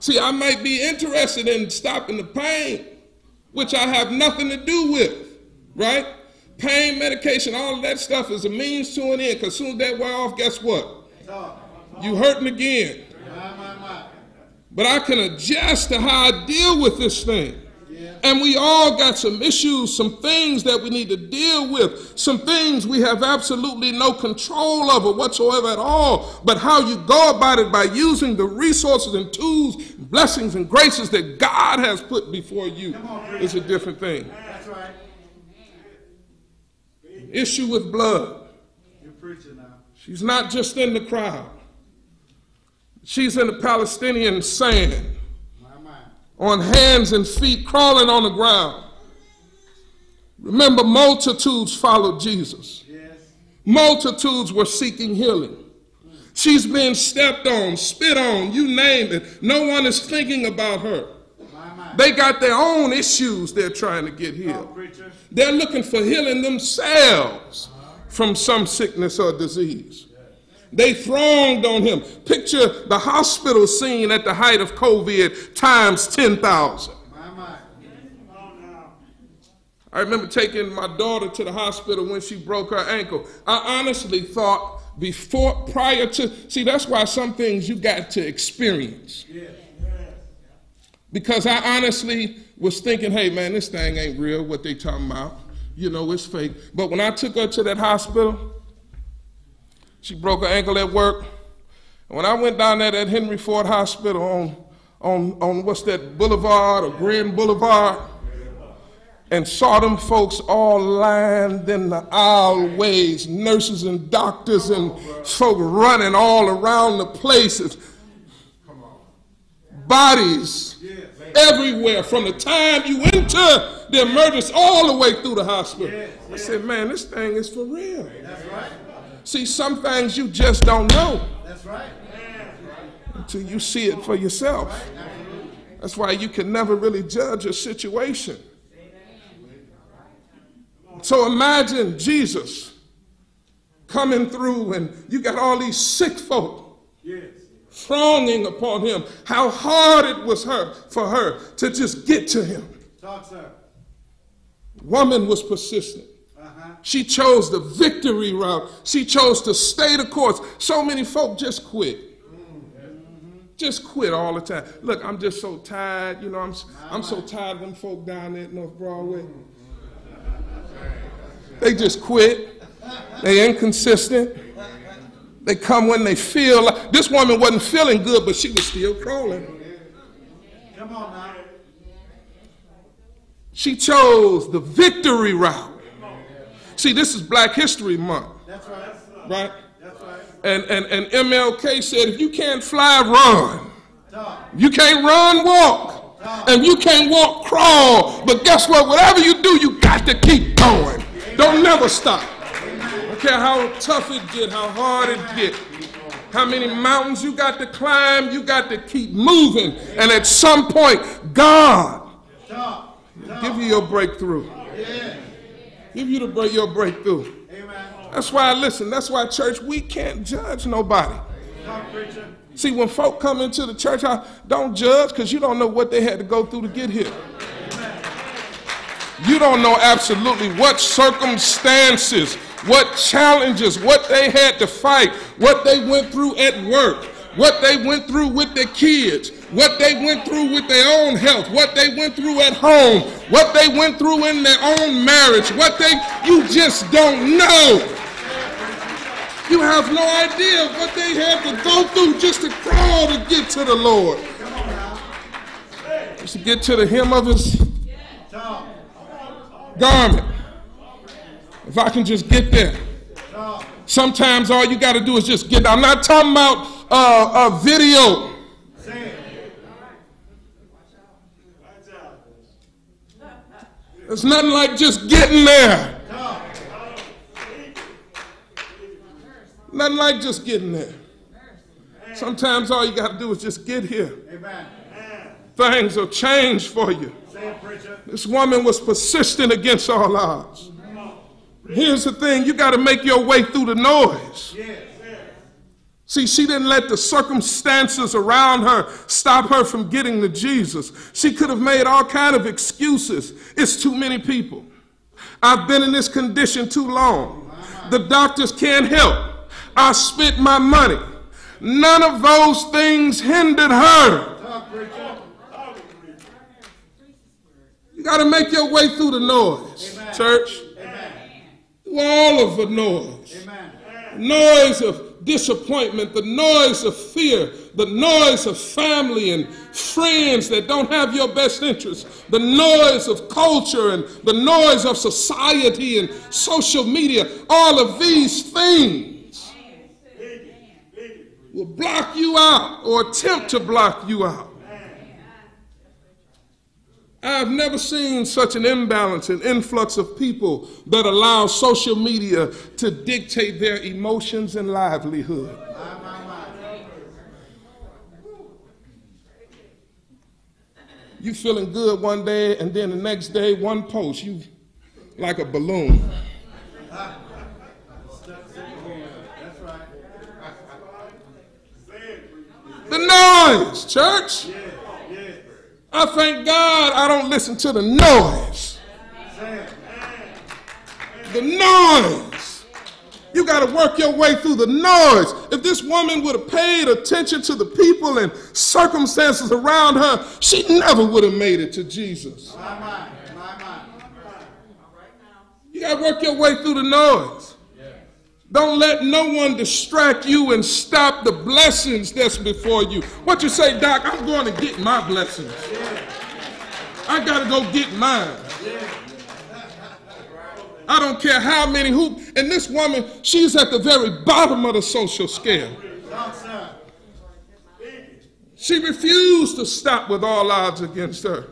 [SPEAKER 7] See, I might be interested in stopping the pain, which I have nothing to do with, right? Pain medication, all of that stuff is a means to an end. Because soon as that wear off, guess what? You hurting again. But I can adjust to how I deal with this thing. And we all got some issues, some things that we need to deal with, some things we have absolutely no control over whatsoever at all. But how you go about it by using the resources and tools, blessings and graces that God has put before you on, is a different thing. That's right. Issue with blood. You're preaching now. She's not just in the crowd. She's in the Palestinian sand on hands and feet, crawling on the ground. Remember, multitudes followed Jesus. Yes. Multitudes were seeking healing. She's been stepped on, spit on, you name it. No one is thinking about her. They got their own issues they're trying to get healed. They're looking for healing themselves from some sickness or disease. They thronged on him. Picture the hospital scene at the height of COVID times 10,000. I remember taking my daughter to the hospital when she broke her ankle. I honestly thought before, prior to, see, that's why some things you got to experience. Because I honestly was thinking, hey man, this thing ain't real, what they talking about. You know, it's fake. But when I took her to that hospital, she broke her ankle at work. And when I went down there at Henry Ford Hospital on, on, on what's that, Boulevard or Grand Boulevard, and saw them folks all lined in the aisleways, nurses and doctors and folk running all around the places. Bodies everywhere from the time you enter the emergency all the way through the hospital. I said, man, this thing is for real. That's right. See, some things you just don't know. That's right. Until you see it for yourself. That's why you can never really judge a situation. So imagine Jesus coming through and you got all these sick folk thronging upon him. How hard it was her for her to just get to him. Talk, sir. Woman was persistent. She chose the victory route. She chose to stay the course. So many folk just quit. Just quit all the time. Look, I'm just so tired. You know, I'm, I'm so tired of them folk down there at North Broadway. They just quit. They inconsistent. They come when they feel. Like, this woman wasn't feeling good, but she was still crawling. Come on now. She chose the victory route. See, this is Black History Month.
[SPEAKER 4] That's right.
[SPEAKER 7] Right?
[SPEAKER 4] That's right.
[SPEAKER 7] And, and, and MLK said, if you can't fly, run. You can't run, walk. And you can't walk, crawl. But guess what? Whatever you do, you got to keep going. Don't never stop. Don't care how tough it get, how hard it get, how many mountains you got to climb, you got to keep moving. And at some point, God give you your breakthrough. Give you the break, your breakthrough. Amen. That's why, I listen, that's why, church, we can't judge nobody.
[SPEAKER 4] Talk, preacher.
[SPEAKER 7] See, when folk come into the church house, don't judge because you don't know what they had to go through to get here. You don't know absolutely what circumstances, what challenges, what they had to fight, what they went through at work, what they went through with their kids, what they went through with their own health, what they went through at home, what they went through in their own marriage, what they, you just don't know. You have no idea what they had to go through just to crawl to get to the Lord. Just to get to the hem of his garment. If I can just get there. Sometimes all you got to do is just get. I'm not talking about uh, a video. It's nothing like just getting there. Nothing like just getting there. Sometimes all you got to do is just get here. Things will change for you. This woman was persistent against all odds. Here's the thing you got to make your way through the noise.
[SPEAKER 4] Yes.
[SPEAKER 7] See, she didn't let the circumstances around her stop her from getting to Jesus. She could have made all kind of excuses. It's too many people. I've been in this condition too long. The doctors can't help. I spent my money. None of those things hindered her. You got to make your way through the noise, church. Through all of the noise.
[SPEAKER 4] Amen.
[SPEAKER 7] noise of disappointment, the noise of fear, the noise of family and friends that don't have your best interests, the noise of culture and the noise of society and social media, all of these things will block you out or attempt to block you out. I've never seen such an imbalance and influx of people that allow social media to dictate their emotions and livelihood. You feeling good one day, and then the next day, one post, you like a balloon. The noise, church. I thank God I don't listen to the noise. The noise. You got to work your way through the noise. If this woman would have paid attention to the people and circumstances around her, she never would have made it to Jesus.
[SPEAKER 4] My mind. My mind.
[SPEAKER 7] You got to work your way through the noise. Don't let no one distract you and stop the blessings that's before you. What you say, Doc? I'm going to get my blessings. I got to go get mine. I don't care how many who. And this woman, she's at the very bottom of the social scale. She refused to stop with all odds against her.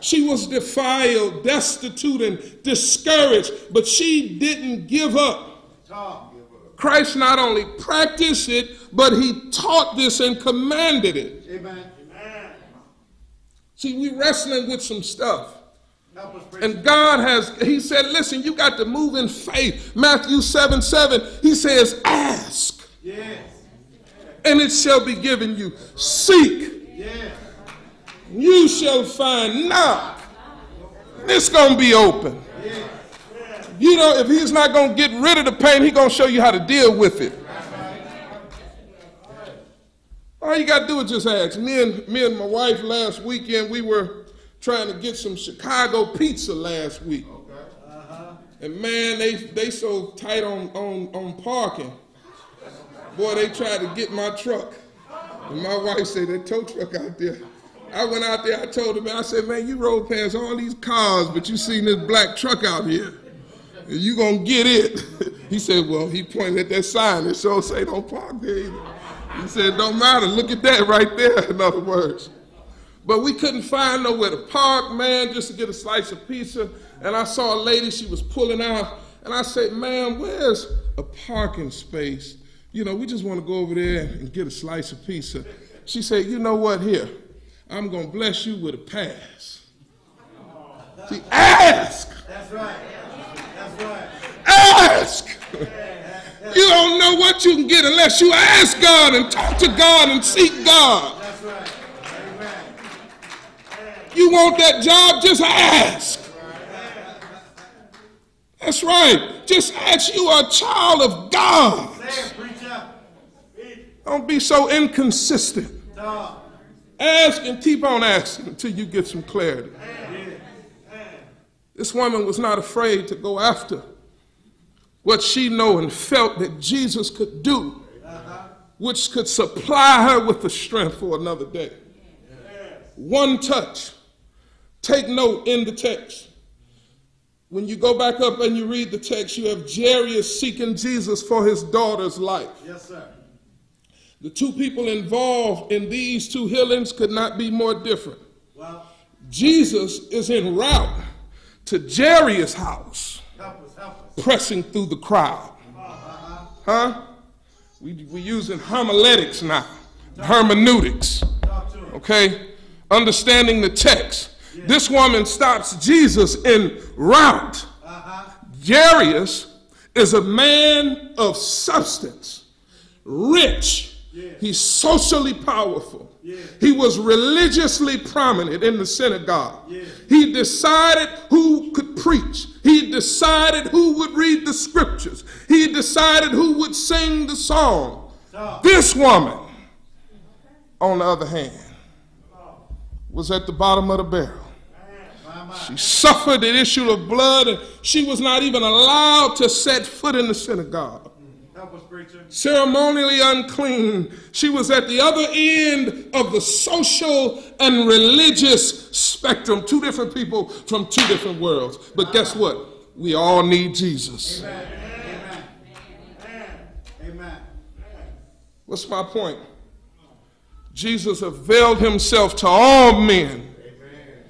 [SPEAKER 7] She was defiled, destitute, and discouraged, but she didn't give up. Christ not only practiced it, but he taught this and commanded it.
[SPEAKER 4] Amen.
[SPEAKER 7] See, we're wrestling with some stuff.
[SPEAKER 4] Help us, preacher.
[SPEAKER 7] And God has, he said, listen, you got to move in faith. Matthew 7 7, he says, ask,
[SPEAKER 4] Yes.
[SPEAKER 7] and it shall be given you. Seek,
[SPEAKER 4] Yes.
[SPEAKER 7] you shall find. Knock, it's going to be open. You know, if he's not going to get rid of the pain, he's going to show you how to deal with it. All you got to do is just ask. Me and, me and my wife last weekend, we were trying to get some Chicago pizza last week. And man, they, they so tight on, on, on parking. Boy, they tried to get my truck. And my wife said, that tow truck out there I went out there, I told him, I said, man, you rode past all these cars, but you seen this black truck out here. You gonna get it. he said, well, he pointed at that sign that shows say don't park there either. He said, don't matter, look at that right there, in other words. But we couldn't find nowhere to park, man, just to get a slice of pizza. And I saw a lady, she was pulling out, and I said, ma'am, where's a parking space? You know, we just want to go over there and get a slice of pizza. She said, you know what, here, I'm going to bless you with a pass. She ask.
[SPEAKER 4] That's right.
[SPEAKER 7] Ask. You don't know what you can get unless you ask God and talk to God and seek God. You want that job, just ask. That's right. Just ask. You are a child of God. Don't be so inconsistent. Ask and keep on asking until you get some clarity. This woman was not afraid to go after what she knew and felt that Jesus could do, which could supply her with the strength for another day. One touch. Take note in the text. When you go back up and you read the text, you have Jairus seeking Jesus for his daughter's life.
[SPEAKER 4] Yes, sir.
[SPEAKER 7] The two people involved in these two healings could not be more different.
[SPEAKER 4] Well,
[SPEAKER 7] Jesus is en route to Jairus' house,
[SPEAKER 4] help us, help us.
[SPEAKER 7] pressing through the crowd. Huh? We, we using homiletics now, hermeneutics, okay? Understanding the text. This woman stops Jesus in route. Uh-huh. Jairus is a man of substance, rich. He's socially powerful. He was religiously prominent in the synagogue. He decided who could preach. He decided who would read the scriptures. He decided who would sing the song. This woman, on the other hand, was at the bottom of the barrel. She suffered an issue of blood, and she was not even allowed to set foot in the synagogue.
[SPEAKER 4] Help us, preacher.
[SPEAKER 7] Ceremonially unclean, she was at the other end of the social and religious spectrum. Two different people from two different worlds. But guess what? We all need Jesus.
[SPEAKER 4] Amen. Amen. Amen.
[SPEAKER 7] What's my point? Jesus availed himself to all men. Amen.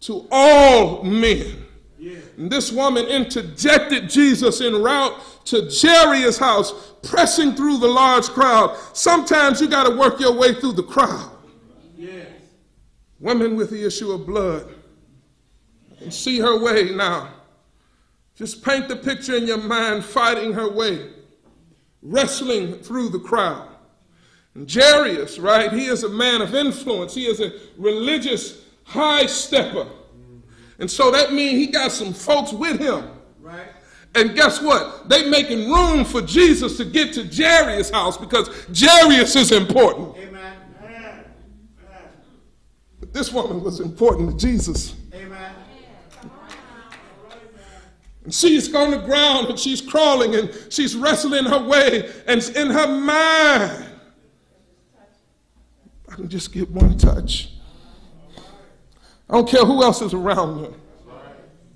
[SPEAKER 7] To all men. And this woman interjected Jesus en route to Jairus' house, pressing through the large crowd. Sometimes you got to work your way through the crowd.
[SPEAKER 4] Yes.
[SPEAKER 7] Women with the issue of blood. And see her way now. Just paint the picture in your mind, fighting her way, wrestling through the crowd. And Jairus, right, he is a man of influence. He is a religious high stepper. And so that means he got some folks with him.
[SPEAKER 4] Right.
[SPEAKER 7] And guess what? They making room for Jesus to get to Jairus' house because Jairus is important.
[SPEAKER 4] Amen.
[SPEAKER 7] But this woman was important to Jesus.
[SPEAKER 4] Amen.
[SPEAKER 7] And she's on the ground and she's crawling and she's wrestling her way. And in her mind, I can just get one touch. I don't care who else is around her.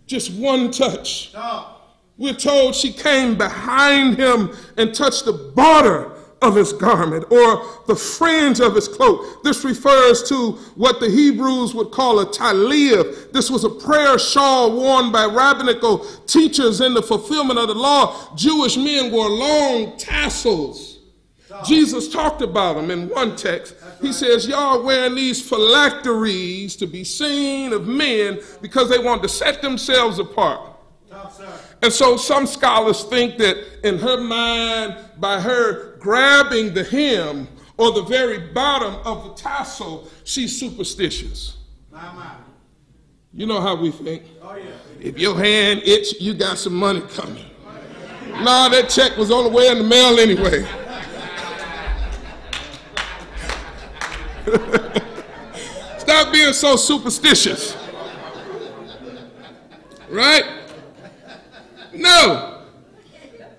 [SPEAKER 7] Just one touch.
[SPEAKER 4] Talk.
[SPEAKER 7] We're told she came behind him and touched the border of his garment or the fringe of his cloak. This refers to what the Hebrews would call a taliyah. This was a prayer shawl worn by rabbinical teachers in the fulfillment of the law. Jewish men wore long tassels. Jesus talked about them in one text. He says, Y'all wearing these phylacteries to be seen of men because they want to set themselves apart. And so some scholars think that in her mind, by her grabbing the hem or the very bottom of the tassel, she's superstitious. You know how we think.
[SPEAKER 4] Oh, yeah.
[SPEAKER 7] If your hand itch, you got some money coming. Nah, that check was on the way in the mail anyway. Stop being so superstitious. Right? No.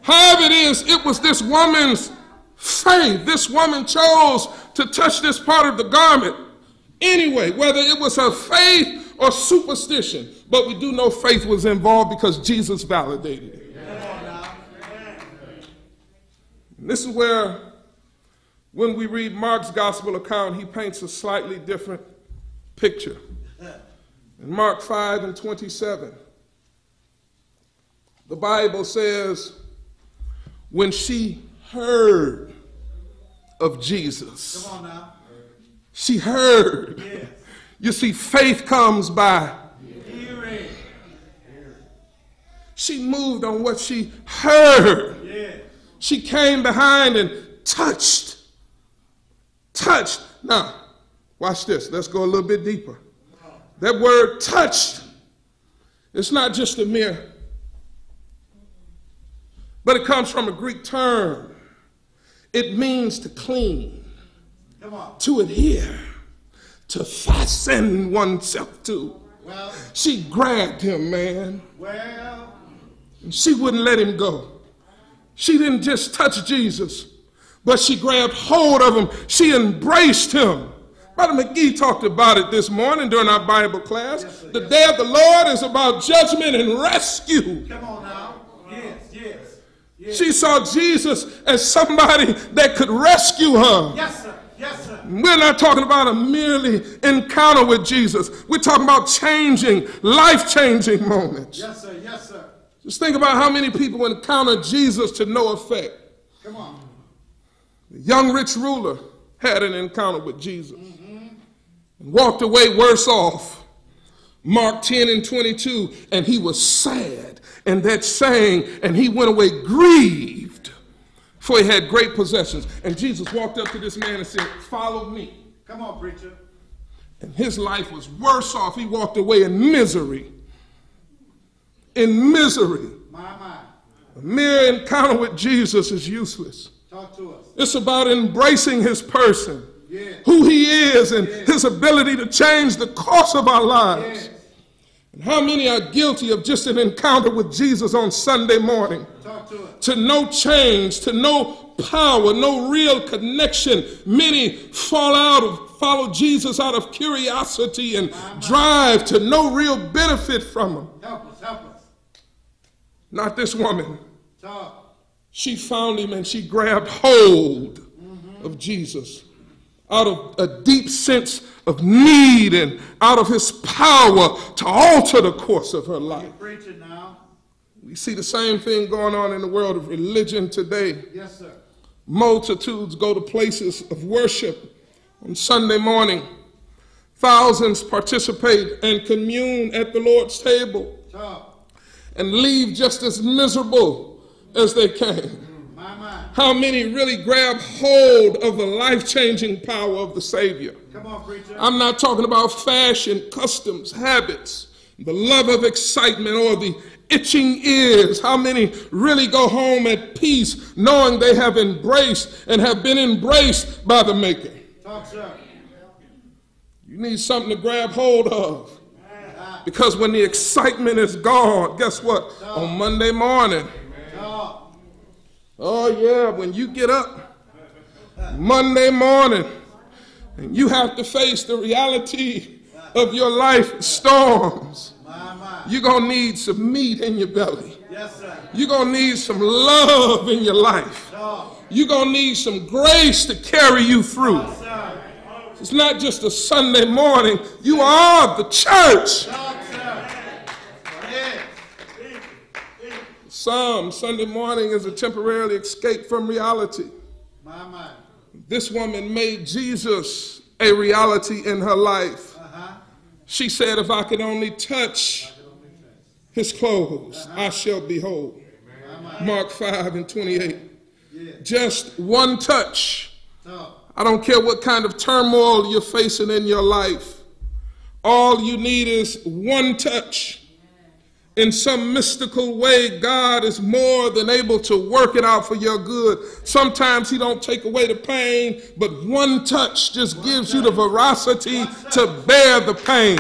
[SPEAKER 7] However it is, it was this woman's faith. This woman chose to touch this part of the garment Anyway, whether it was her faith or superstition, but we do know faith was involved because Jesus validated it. This is where, when we read Mark's gospel account, he paints a slightly different picture. In Mark 5 and 27, the Bible says, when she heard of Jesus,
[SPEAKER 4] Come on now.
[SPEAKER 7] she heard.
[SPEAKER 4] Yes.
[SPEAKER 7] You see, faith comes by.
[SPEAKER 4] Hearing.
[SPEAKER 7] She moved on what she heard.
[SPEAKER 4] Yes.
[SPEAKER 7] She came behind and touched. Touched. Now, watch this. Let's go a little bit deeper. That word touched, it's not just a mere, but it comes from a Greek term. It means to clean, to adhere, to fasten oneself to.
[SPEAKER 4] Well,
[SPEAKER 7] She grabbed him, man.
[SPEAKER 4] well.
[SPEAKER 7] She wouldn't let him go. She didn't just touch Jesus, but she grabbed hold of him. She embraced him. Brother McGee talked about it this morning during our Bible class. the day of the Lord is about judgment and rescue.
[SPEAKER 4] Come on now. Yes, yes. Yes.
[SPEAKER 7] She saw Jesus as somebody that could rescue her.
[SPEAKER 4] Yes, sir. Yes, sir.
[SPEAKER 7] We're not talking about a merely encounter with Jesus. We're talking about changing, life changing moments.
[SPEAKER 4] Yes, sir. Yes, sir.
[SPEAKER 7] Just think about how many people encountered Jesus to no effect.
[SPEAKER 4] Come on.
[SPEAKER 7] The young rich ruler had an encounter with Jesus and walked away worse off. Mark 10 and 22, and he was sad. And that saying, and he went away grieved, for he had great possessions. And Jesus walked up to this man and said, Follow me.
[SPEAKER 4] Come on, preacher.
[SPEAKER 7] And his life was worse off. He walked away in misery. In misery.
[SPEAKER 4] My, my.
[SPEAKER 7] A mere encounter with Jesus is useless.
[SPEAKER 4] Talk to us.
[SPEAKER 7] It's about embracing his person,
[SPEAKER 4] Yes.
[SPEAKER 7] who he is, and his ability to change the course of our lives.
[SPEAKER 4] Yes.
[SPEAKER 7] And how many are guilty of just an encounter with Jesus on Sunday morning?
[SPEAKER 4] Talk to us.
[SPEAKER 7] To no change, to no power, no real connection. Many fall out of, follow Jesus out of curiosity and drive to no real benefit from him.
[SPEAKER 4] Help us. Help us.
[SPEAKER 7] Not this woman.
[SPEAKER 4] Talk.
[SPEAKER 7] She found him and she grabbed hold mm-hmm. of Jesus out of a deep sense of need and out of his power to alter the course of her life. We see the same thing going on in the world of religion today.
[SPEAKER 4] Yes, sir.
[SPEAKER 7] Multitudes go to places of worship on Sunday morning. Thousands participate and commune at the Lord's table and leave just as miserable as they came. How many really grab hold of the life changing power of the Savior?
[SPEAKER 4] Come on, preacher.
[SPEAKER 7] I'm not talking about fashion, customs, habits, the love of excitement, or the itching ears. How many really go home at peace knowing they have embraced and have been embraced by the Maker?
[SPEAKER 4] Talk.
[SPEAKER 7] You need something to grab hold of. Because when the excitement is gone, guess what? On Monday morning. Oh, yeah, when you get up Monday morning and you have to face the reality of your life storms, you're going to need some meat in your belly.
[SPEAKER 4] Yes, sir.
[SPEAKER 7] You're going to need some love in your life. You're going to need some grace to carry you through. It's not just a Sunday morning, you are the church. Some Sunday morning is a temporarily escape from reality.
[SPEAKER 4] My, my.
[SPEAKER 7] This woman made Jesus a reality in her life.
[SPEAKER 4] Uh-huh.
[SPEAKER 7] She said, If I could only touch his clothes, I shall be whole. Mark 5 and 28. Just one touch.
[SPEAKER 4] Talk.
[SPEAKER 7] I don't care what kind of turmoil you're facing in your life. All you need is one touch. In some mystical way, God is more than able to work it out for your good. Sometimes He don't take away the pain, but one touch just gives you the veracity to bear the pain.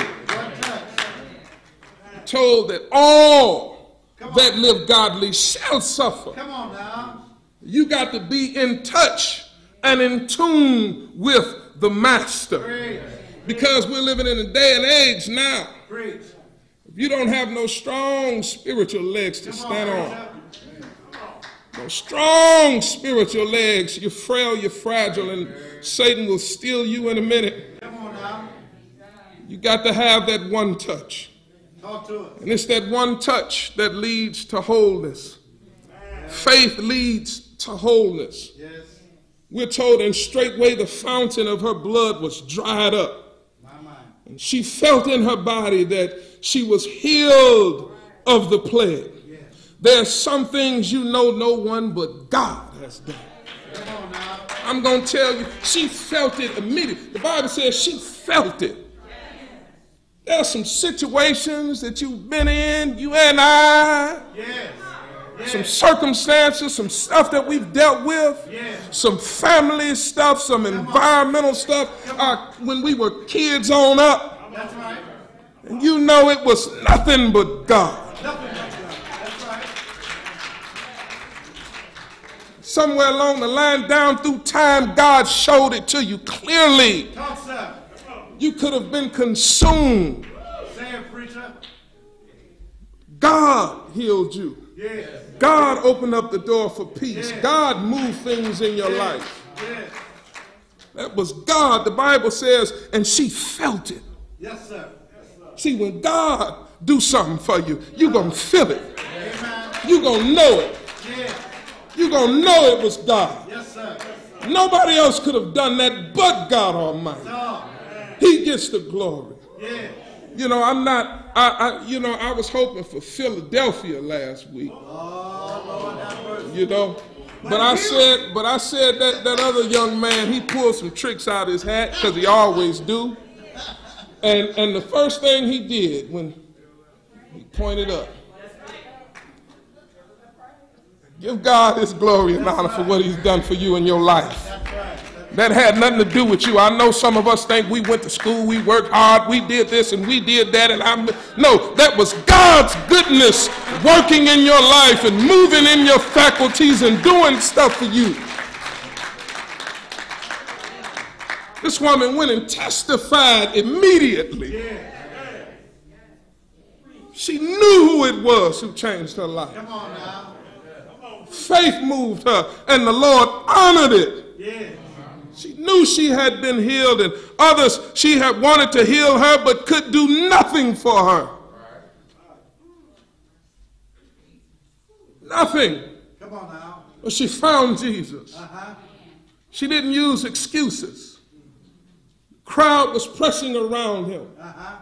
[SPEAKER 7] Told that all that live godly shall suffer.
[SPEAKER 4] Come on now.
[SPEAKER 7] You got to be in touch and in tune with the Master. Because we're living in a day and age now. You don't have no strong spiritual legs to stand on, no strong spiritual legs, you're frail, you're fragile, and Satan will steal you in a minute.
[SPEAKER 4] Come on now.
[SPEAKER 7] You got to have that one touch.
[SPEAKER 4] Talk to us.
[SPEAKER 7] And it's that one touch that leads to wholeness. Faith leads to wholeness. We're told, and straightway the fountain of her blood was dried up. And she felt in her body that she was healed of the plague. There's some things you know no one but God has done. I'm going to tell you, she felt it immediately. The Bible says she felt it. There are some situations that you've been in, you and I,
[SPEAKER 4] Yes.
[SPEAKER 7] some circumstances, some stuff that we've dealt with,
[SPEAKER 4] Yes.
[SPEAKER 7] some family stuff, some environmental stuff. Uh, when we were kids on up,
[SPEAKER 4] That's right.
[SPEAKER 7] And you know it was nothing but God. Somewhere along the line, down through time, God showed it to you clearly. You could have been consumed. God healed you. God opened up the door for peace. God moved things in your life. That was God. The Bible says, and she felt it.
[SPEAKER 4] Yes, sir.
[SPEAKER 7] See, when God do something for you, you gonna feel it.
[SPEAKER 4] Amen.
[SPEAKER 7] You gonna know it.
[SPEAKER 4] Yeah.
[SPEAKER 7] You gonna know it was God. Nobody else could have done that but God Almighty. He gets the glory. You know, I'm not. I, I you know, I was hoping for Philadelphia last week. You know, but I said, but I said that that other young man, he pulled some tricks out of his hat because he always do. And and the first thing he did when he pointed up, give God His glory and honor for what He's done for you in your life. That had nothing to do with you. I know some of us think we went to school, we worked hard, we did this and we did that, and I'm no, that was God's goodness working in your life and moving in your faculties and doing stuff for you. This woman went and testified immediately. She knew who it was who changed her life.
[SPEAKER 4] Come on now.
[SPEAKER 7] Faith moved her, and the Lord honored it. She knew she had been healed, and others she had wanted to heal her but could do nothing for her. Nothing.
[SPEAKER 4] Come on now.
[SPEAKER 7] But she found Jesus.
[SPEAKER 4] Uh-huh.
[SPEAKER 7] She didn't use excuses. Crowd was pressing around him.
[SPEAKER 4] Uh-huh.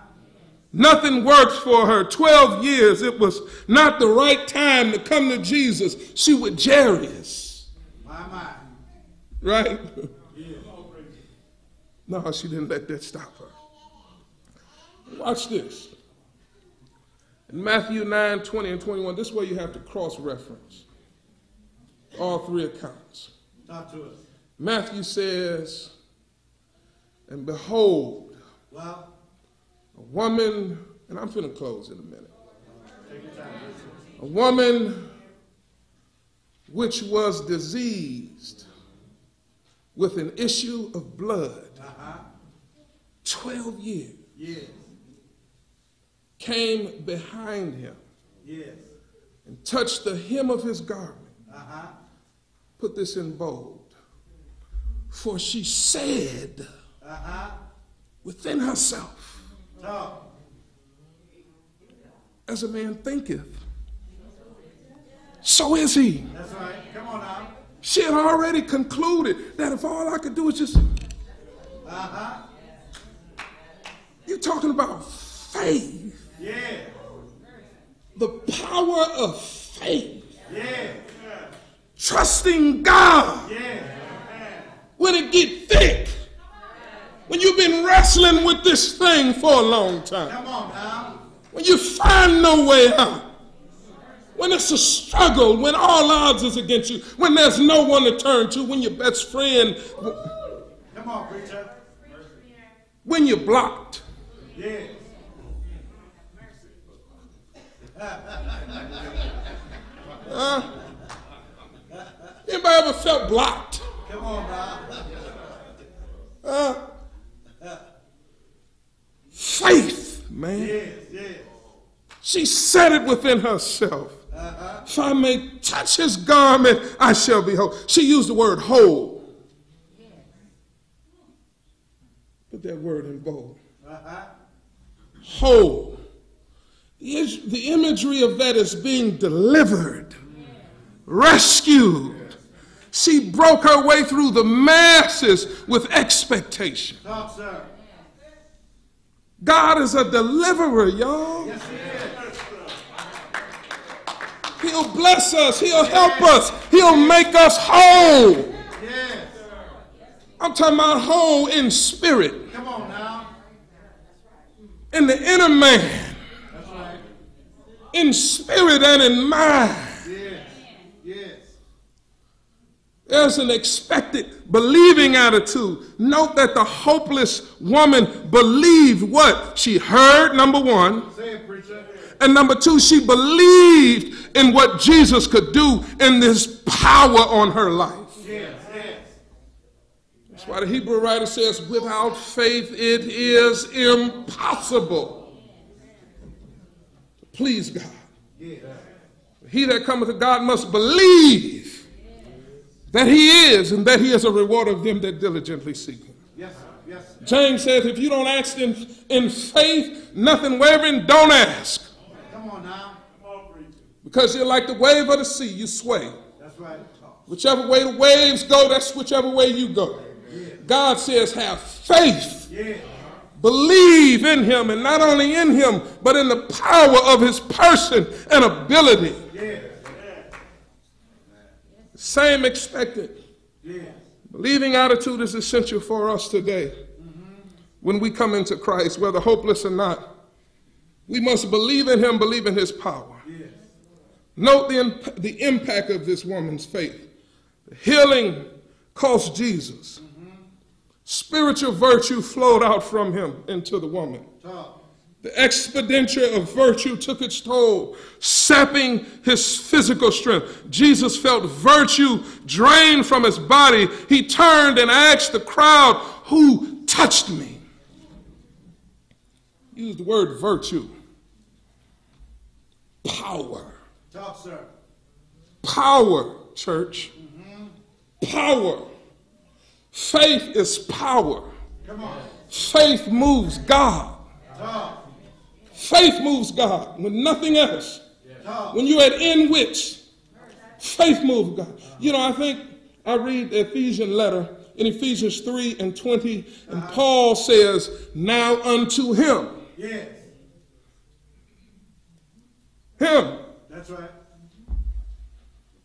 [SPEAKER 7] Nothing worked for her. 12 years, it was not the right time to come to Jesus. She was Jairus,
[SPEAKER 4] My, my.
[SPEAKER 7] right? Yeah. No, she didn't let that stop her. Watch this. In Matthew 9, 20 and 21, this is where you have to cross reference all three accounts.
[SPEAKER 4] Talk to us.
[SPEAKER 7] Matthew says, And behold,
[SPEAKER 4] Well,
[SPEAKER 7] a woman, and I'm finna close in a minute.
[SPEAKER 4] take your time.
[SPEAKER 7] A woman which was diseased with an issue of blood
[SPEAKER 4] Uh-huh.
[SPEAKER 7] 12 years
[SPEAKER 4] Yes.
[SPEAKER 7] came behind him
[SPEAKER 4] Yes.
[SPEAKER 7] and touched the hem of his garment.
[SPEAKER 4] Uh-huh.
[SPEAKER 7] Put this in bold. For she said
[SPEAKER 4] Uh-huh.
[SPEAKER 7] within herself,
[SPEAKER 4] Talk.
[SPEAKER 7] as a man thinketh, so is he.
[SPEAKER 4] That's right. Come on now.
[SPEAKER 7] She had already concluded that if all I could do is just,
[SPEAKER 4] Uh-huh.
[SPEAKER 7] you're talking about faith,
[SPEAKER 4] Yeah.
[SPEAKER 7] the power of faith,
[SPEAKER 4] Yeah.
[SPEAKER 7] trusting God
[SPEAKER 4] Yeah.
[SPEAKER 7] when it get thick, when you've been wrestling with this thing for a long time,
[SPEAKER 4] Come on now.
[SPEAKER 7] when you find no way out, when it's a struggle, when all odds is against you, when there's no one to turn to, when your best friend,
[SPEAKER 4] Come on, preacher.
[SPEAKER 7] when you're blocked.
[SPEAKER 4] Yes.
[SPEAKER 7] Huh? Anybody ever felt blocked?
[SPEAKER 4] Come on now.
[SPEAKER 7] Huh? Faith, man. She said it within herself. Uh-huh. If I may touch his garment, I shall be whole. She used the word whole. Put that word in bold. Uh-huh. Whole. The, imagery of that is being delivered, rescued. She broke her way through the masses with expectation. God is a deliverer, y'all. He'll bless us. He'll help us. He'll make us whole. I'm talking about whole in spirit.
[SPEAKER 4] Come on now.
[SPEAKER 7] In the inner man. In spirit and in mind.
[SPEAKER 4] Yes. Yes.
[SPEAKER 7] There's an expected believing attitude. Note that the hopeless woman believed what? She heard, number one.
[SPEAKER 4] Say it, preacher.
[SPEAKER 7] And number two, she believed in what Jesus could do in this power on her life.
[SPEAKER 4] Yes. Yes.
[SPEAKER 7] That's why the Hebrew writer says, without faith it is impossible to please God. He that cometh to God must believe that he is and that he is a rewarder of them that diligently seek him.
[SPEAKER 4] Yes. sir. Yes.
[SPEAKER 7] James says, if you don't ask in, in faith, nothing wavering, don't ask.
[SPEAKER 4] Come on now.
[SPEAKER 7] Because you're like the wave of the sea, you sway.
[SPEAKER 4] That's right.
[SPEAKER 7] Whichever way the waves go, that's whichever way you go. God says, have faith.
[SPEAKER 4] Yeah.
[SPEAKER 7] Believe in him, and not only in him, but in the power of his person and ability.
[SPEAKER 4] Yeah.
[SPEAKER 7] Same expected.
[SPEAKER 4] Yeah.
[SPEAKER 7] Believing attitude is essential for us today. Mm-hmm. When we come into Christ, whether hopeless or not, we must believe in him, believe in his power.
[SPEAKER 4] Yes.
[SPEAKER 7] Note the, imp- the impact of this woman's faith. The healing cost Jesus. Mm-hmm. Spiritual virtue flowed out from him into the woman.
[SPEAKER 4] Talk.
[SPEAKER 7] The expenditure of virtue took its toll, sapping his physical strength. Jesus felt virtue drained from his body. He turned and asked the crowd, Who touched me? Use the word virtue. Power.
[SPEAKER 4] Talk, sir.
[SPEAKER 7] Power, church. Power. Faith is power.
[SPEAKER 4] Come on.
[SPEAKER 7] Faith moves God.
[SPEAKER 4] Talk.
[SPEAKER 7] Faith moves God when nothing else. When you're at in which, faith moves God. You know, I think I read the Ephesian letter in Ephesians 3 and 20, and Paul says, Now unto him,
[SPEAKER 4] Yes.
[SPEAKER 7] him
[SPEAKER 4] That's right.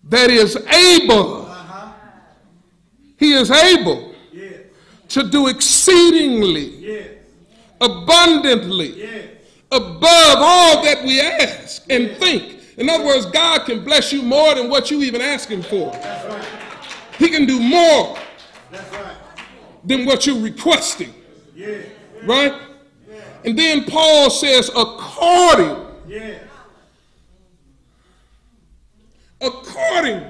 [SPEAKER 7] that is able,
[SPEAKER 4] Uh-huh.
[SPEAKER 7] he is able
[SPEAKER 4] Yes.
[SPEAKER 7] to do exceedingly,
[SPEAKER 4] Yes.
[SPEAKER 7] abundantly,
[SPEAKER 4] Yes.
[SPEAKER 7] Above all that we ask and think. In other words, God can bless you more than what you even ask Him for. He can do more than what you're requesting, right? And then Paul says, according, according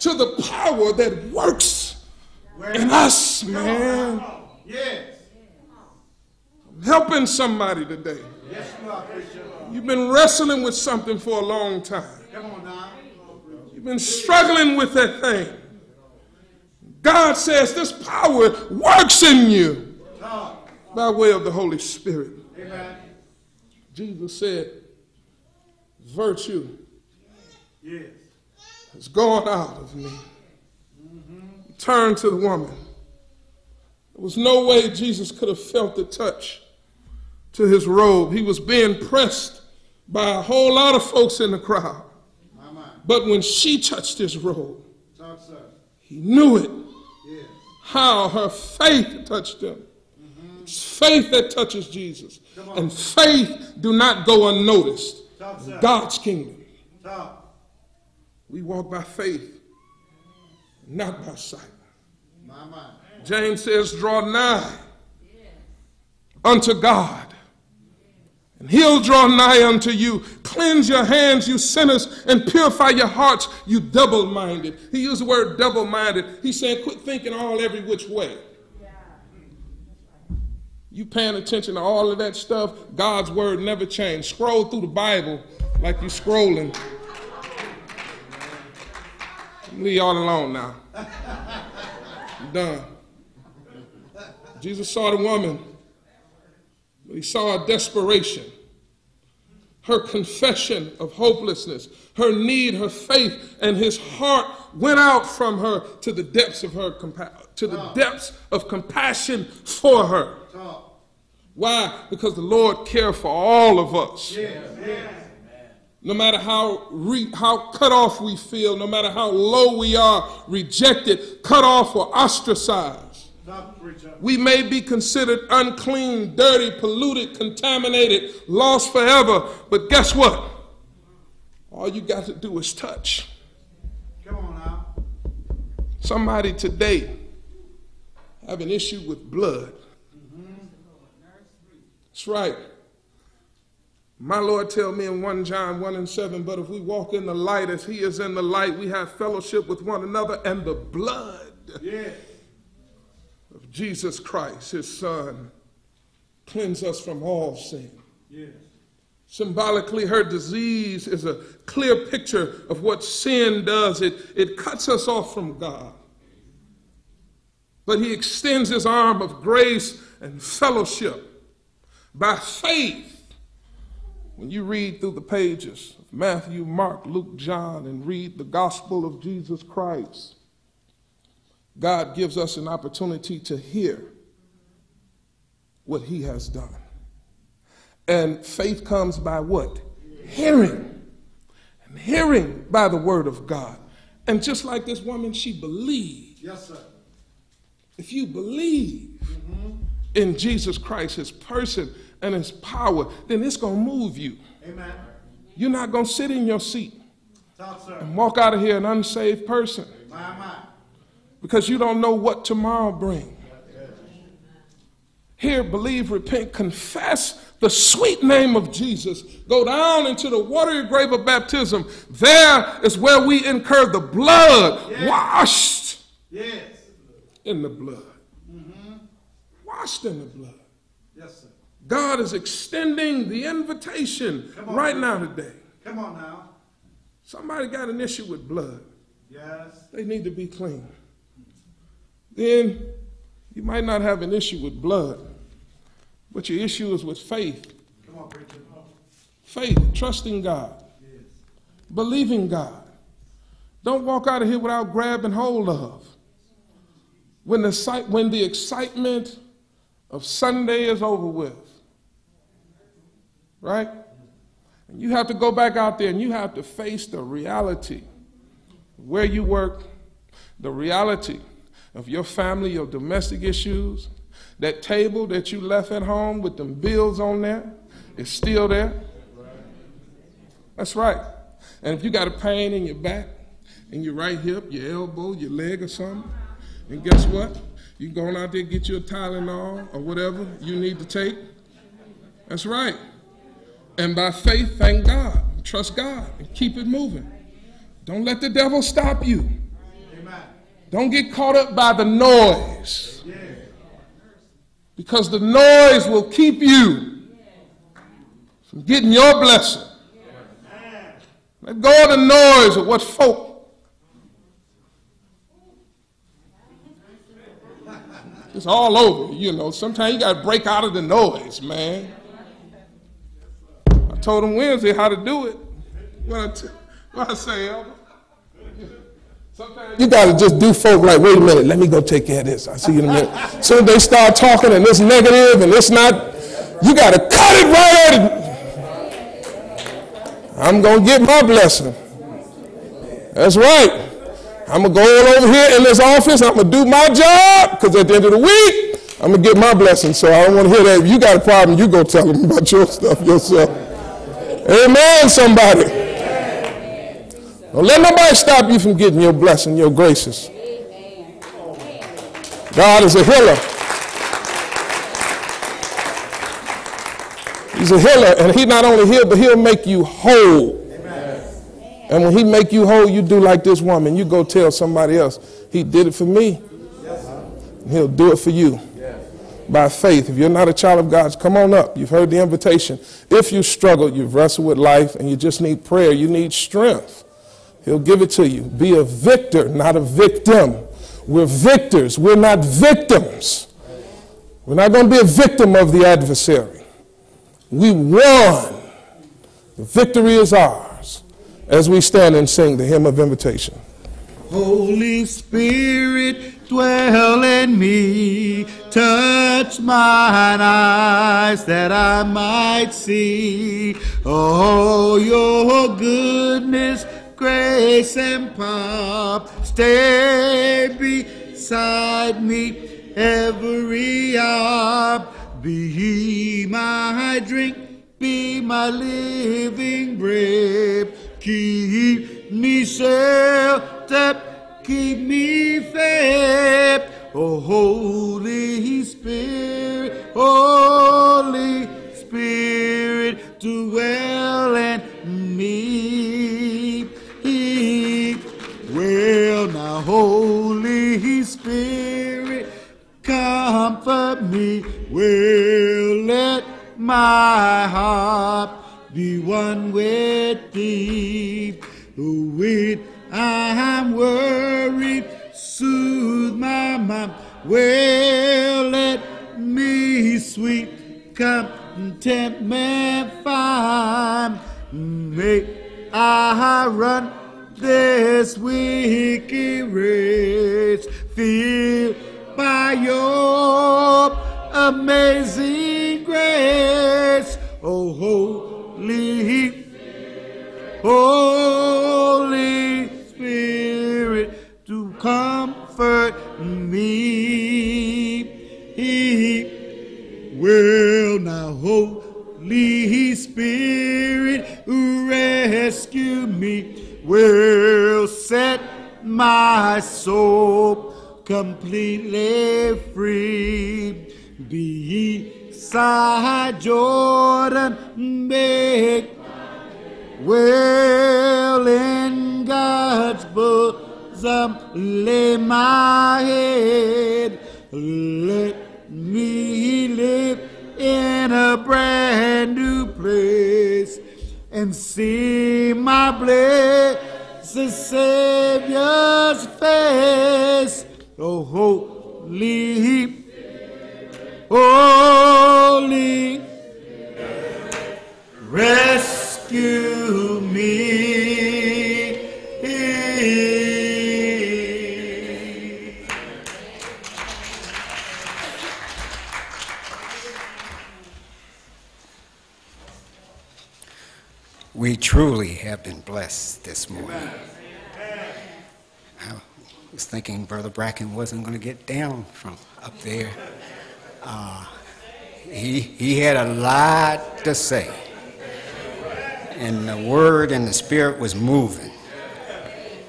[SPEAKER 7] to the power that works in us, man. Helping somebody today.
[SPEAKER 4] Yes, you are,
[SPEAKER 7] You've been wrestling with something for a long time.
[SPEAKER 4] Come on now.
[SPEAKER 7] You've been struggling with that thing. God says this power works in you by way of the Holy Spirit.
[SPEAKER 4] Amen.
[SPEAKER 7] Jesus said, Virtue
[SPEAKER 4] Yes.
[SPEAKER 7] has gone out of me. Mm-hmm. He turned to the woman. There was no way Jesus could have felt the touch to his robe. He was being pressed by a whole lot of folks in the crowd. But when she touched his robe,
[SPEAKER 4] Talk,
[SPEAKER 7] he knew it. How her faith touched him. It's faith that touches Jesus. And faith do not go unnoticed.
[SPEAKER 4] Talk.
[SPEAKER 7] God's kingdom.
[SPEAKER 4] Talk.
[SPEAKER 7] We walk by faith, not by sight. James says, draw nigh unto God, and he'll draw nigh unto you. Cleanse your hands, you sinners, and purify your hearts, you double minded. He used the word double minded. He said, quit thinking all every which way. You paying attention to all of that stuff, God's word never changed. Scroll through the Bible like you're scrolling. Leave y'all alone now. I'm done. Jesus saw the woman, he saw a desperation. Her confession of hopelessness, her need, her faith, and his heart went out from her to the depths of her to the depths of compassion for her. Why? Because the Lord cares for all of us. No matter how, re- how cut off we feel, no matter how low we are, rejected, cut off, or ostracized. We may be considered unclean, dirty, polluted, contaminated, lost forever, but guess what? All you got to do is touch.
[SPEAKER 4] Come on now.
[SPEAKER 7] Somebody today have an issue with blood. That's right. My Lord tell me in 1 John 1 and 7, but if we walk in the light as he is in the light, we have fellowship with one another, and the blood
[SPEAKER 4] Yeah.
[SPEAKER 7] Jesus Christ, his son, cleanse us from all sin.
[SPEAKER 4] Yes.
[SPEAKER 7] Symbolically, her disease is a clear picture of what sin does. It, it cuts us off from God. But he extends his arm of grace and fellowship by faith. When you read through the pages of Matthew, Mark, Luke, John, and read the gospel of Jesus Christ, God gives us an opportunity to hear what he has done. And faith comes by what? Hearing. And hearing by the word of God. And just like this woman, she believed.
[SPEAKER 4] Yes, sir.
[SPEAKER 7] If you believe mm-hmm. in Jesus Christ, his person and his power, then it's going to move you.
[SPEAKER 4] Amen.
[SPEAKER 7] You're not going to sit in your seat
[SPEAKER 4] Talk, sir.
[SPEAKER 7] and walk out of here an unsaved person
[SPEAKER 4] My, my.
[SPEAKER 7] Because you don't know what tomorrow brings. Hear, believe, repent, confess the sweet name of Jesus. Go down into the watery grave of baptism. There is where we incur the blood, washed
[SPEAKER 4] Yes.
[SPEAKER 7] in the blood. Mm-hmm. Washed in the blood.
[SPEAKER 4] Yes, sir.
[SPEAKER 7] God is extending the invitation
[SPEAKER 4] on,
[SPEAKER 7] right now today.
[SPEAKER 4] Come on now.
[SPEAKER 7] Somebody got an issue with blood.
[SPEAKER 4] Yes.
[SPEAKER 7] They need to be clean. Then you might not have an issue with blood, but your issue is with faith.
[SPEAKER 4] Come on,
[SPEAKER 7] faith, trusting God, believing God. Don't walk out of here without grabbing hold of. When the, when the excitement of Sunday is over with, right? And you have to go back out there and you have to face the reality where you work, the reality of your family, your domestic issues. That table that you left at home with them bills on there is still there. That's right. And if you got a pain in your back, in your right hip, your elbow, your leg, or something, and guess what? You go on out there get you a Tylenol or whatever you need to take. That's right. And by faith, thank God, trust God, and keep it moving. Don't let the devil stop you. Don't get caught up by the noise. Because the noise will keep you from getting your blessing. Let go of the noise of what folk. It's all over, you know. Sometimes you got to break out of the noise, man. I told him Wednesday how to do it. What I, t- I say, Elder? Sometimes
[SPEAKER 8] You gotta just do folk like, wait a minute, let me go take care of this. I'll see you in a minute. So they start talking and it's negative and it's not, you gotta cut it right. I'm gonna get my blessing. That's right. I'm gonna go over here in this office, I'm gonna do my job, because at the end of the week, I'm gonna get my blessing. So I don't wanna hear that. If you got a problem, you go tell them about your stuff yourself. Amen, somebody. Don't let nobody stop you from getting your blessing, your graces. God is a healer. He's a healer, and he not only heal, but he'll make you whole. And when he make you whole, you do like this woman. You go tell somebody else, he did it for me. He'll do it for you.
[SPEAKER 7] by faith. If you're not a child of God, come on up. You've heard the invitation. If you struggle, you've wrestled with life, and you just need prayer, you need strength, He'll give it to you. Be a victor, not a victim. We're victors, we're not victims. We're not going to be a victim of the adversary. We won. The victory is ours as we stand and sing the hymn of invitation.
[SPEAKER 4] Holy Spirit, dwell in me, touch mine eyes that I might see. Oh, your goodness, grace, and power, stay beside me every hour. Be my drink, be my living bread. Keep me sheltered, keep me fed. Oh, Holy Spirit, Holy Spirit, dwell in me. Holy Spirit, comfort me. Will let my heart be one with thee. When I'm worried, soothe my mind. Will let me sweet contentment find. May I run this wicked race, filled by your amazing grace. Oh, holy, Holy Spirit, to comfort me. Well, now, Holy Spirit, rescue me. Will set my soul completely free. Beside Jordan, make well in God's bosom, lay my head. Let me live in a brand new place and see my blessed Savior's face. Oh, holy, holy, rescue me.
[SPEAKER 9] We truly have been blessed this morning. I was thinking Brother Bracken wasn't going to get down from up there. Uh, he, he had a lot to say. And the word and the spirit was moving.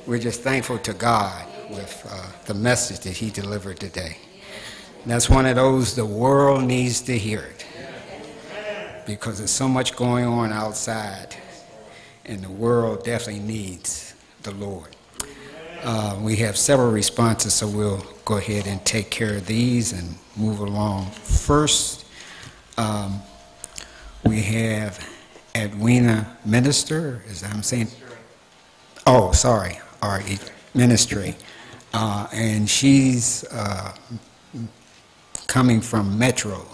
[SPEAKER 9] We're just thankful to God with uh, the message that he delivered today. And that's one of those the world needs to hear it. Because there's so much going on outside and the world definitely needs the Lord. Uh, we have several responses, so we'll go ahead and take care of these and move along. First, um, we have Edwina Minister, is that I'm saying? Oh, sorry, our ministry. Uh, and she's uh, coming from Metro,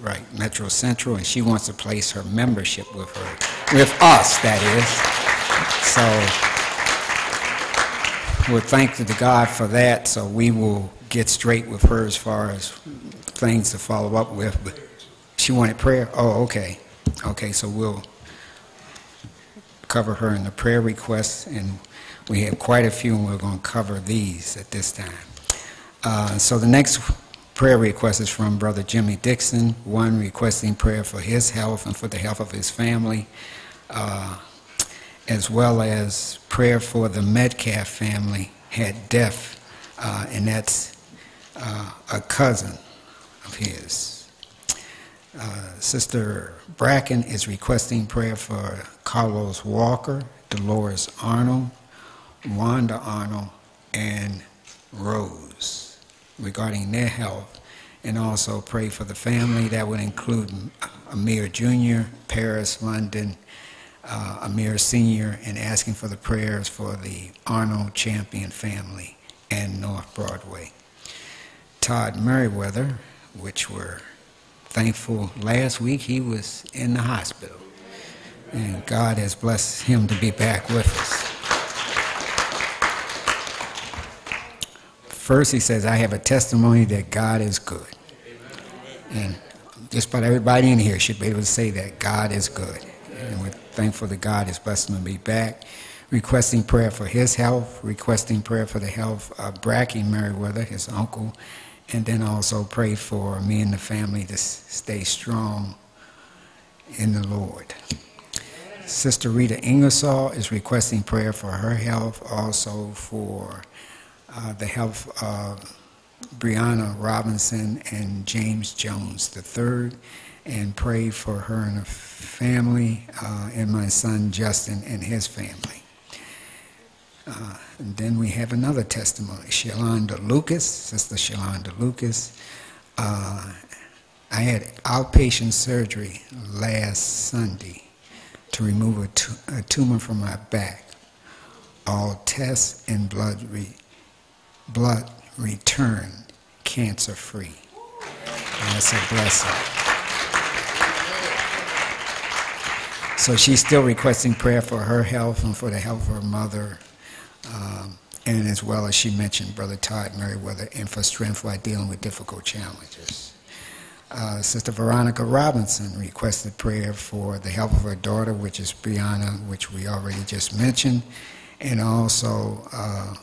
[SPEAKER 9] right, Metro Central, and she wants to place her membership with her, with us, that is. So we're thankful to God for that, so we will get straight with her as far as things to follow up with. But she wanted prayer? Oh, okay. Okay, so we'll cover her in the prayer requests, and we have quite a few, and we're going to cover these at this time. Uh, so the next prayer request is from Brother Jimmy Dixon, one requesting prayer for his health and for the health of his family, uh, as well as prayer for the Metcalf family had death, uh, and that's uh, a cousin of his. Uh, Sister Bracken is requesting prayer for Carlos Walker, Dolores Arnold, Wanda Arnold, and Rose regarding their health, and also pray for the family. That would include Amir Jr., Paris, London, uh, Amir Sr., and asking for the prayers for the Arnold Champion family and North Broadway. Todd Merriweather, which we're thankful last week he was in the hospital. And God has blessed him to be back with us. First, he says, I have a testimony that God is good. And just about everybody in here should be able to say that God is good. And we're thankful that God is blessing to be back. Requesting prayer for his health, requesting prayer for the health of Bracky Merriweather, his uncle, and then also pray for me and the family to stay strong in the Lord. Sister Rita Ingersoll is requesting prayer for her health, also for uh, the health of Brianna Robinson and James Jones III, and pray for her and her family, uh, and my son Justin and his family. Uh, and then we have another testimony, Shalonda Lucas, Sister Shalonda Lucas. Uh, I had outpatient surgery last Sunday to remove a, a tumor from my back. All tests and blood, re blood returned cancer-free. That's a blessing. So she's still requesting prayer for her health and for the health of her mother, um, and as well as she mentioned Brother Todd Merriweather, and for strength while dealing with difficult challenges. Uh, Sister Veronica Robinson requested prayer for the health of her daughter, which is Brianna, which we already just mentioned, and also uh,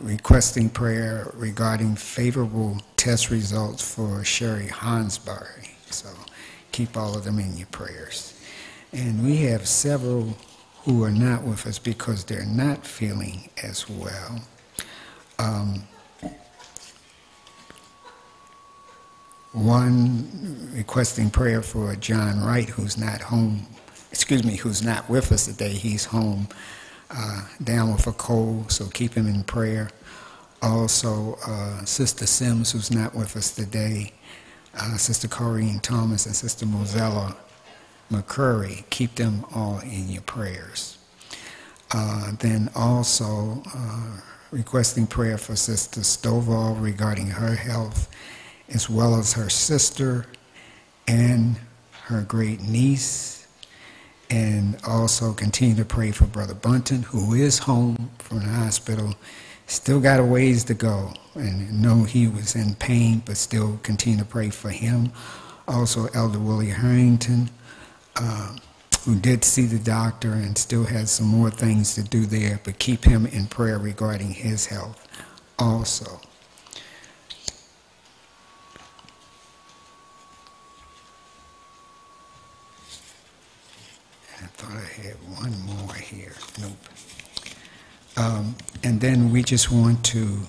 [SPEAKER 9] requesting prayer regarding favorable test results for Sherry Hansberry. So keep all of them in your prayers. And we have several who are not with us because they're not feeling as well. Um, one requesting prayer for John Wright, who's not home, excuse me, who's not with us today. He's home uh, down with a cold, so keep him in prayer. Also, uh, Sister Sims, who's not with us today, uh, Sister Corrine Thomas, and Sister Mozella McCurry, keep them all in your prayers. Uh, then also uh, requesting prayer for Sister Stovall regarding her health, as well as her sister and her great niece. And also continue to pray for Brother Bunton, who is home from the hospital. Still got a ways to go, and know he was in pain, but still continue to pray for him. Also, Elder Willie Harrington, uh, who did see the doctor and still has some more things to do there, but keep him in prayer regarding his health also. Thought I had one more here. Nope. Um, and then we just want to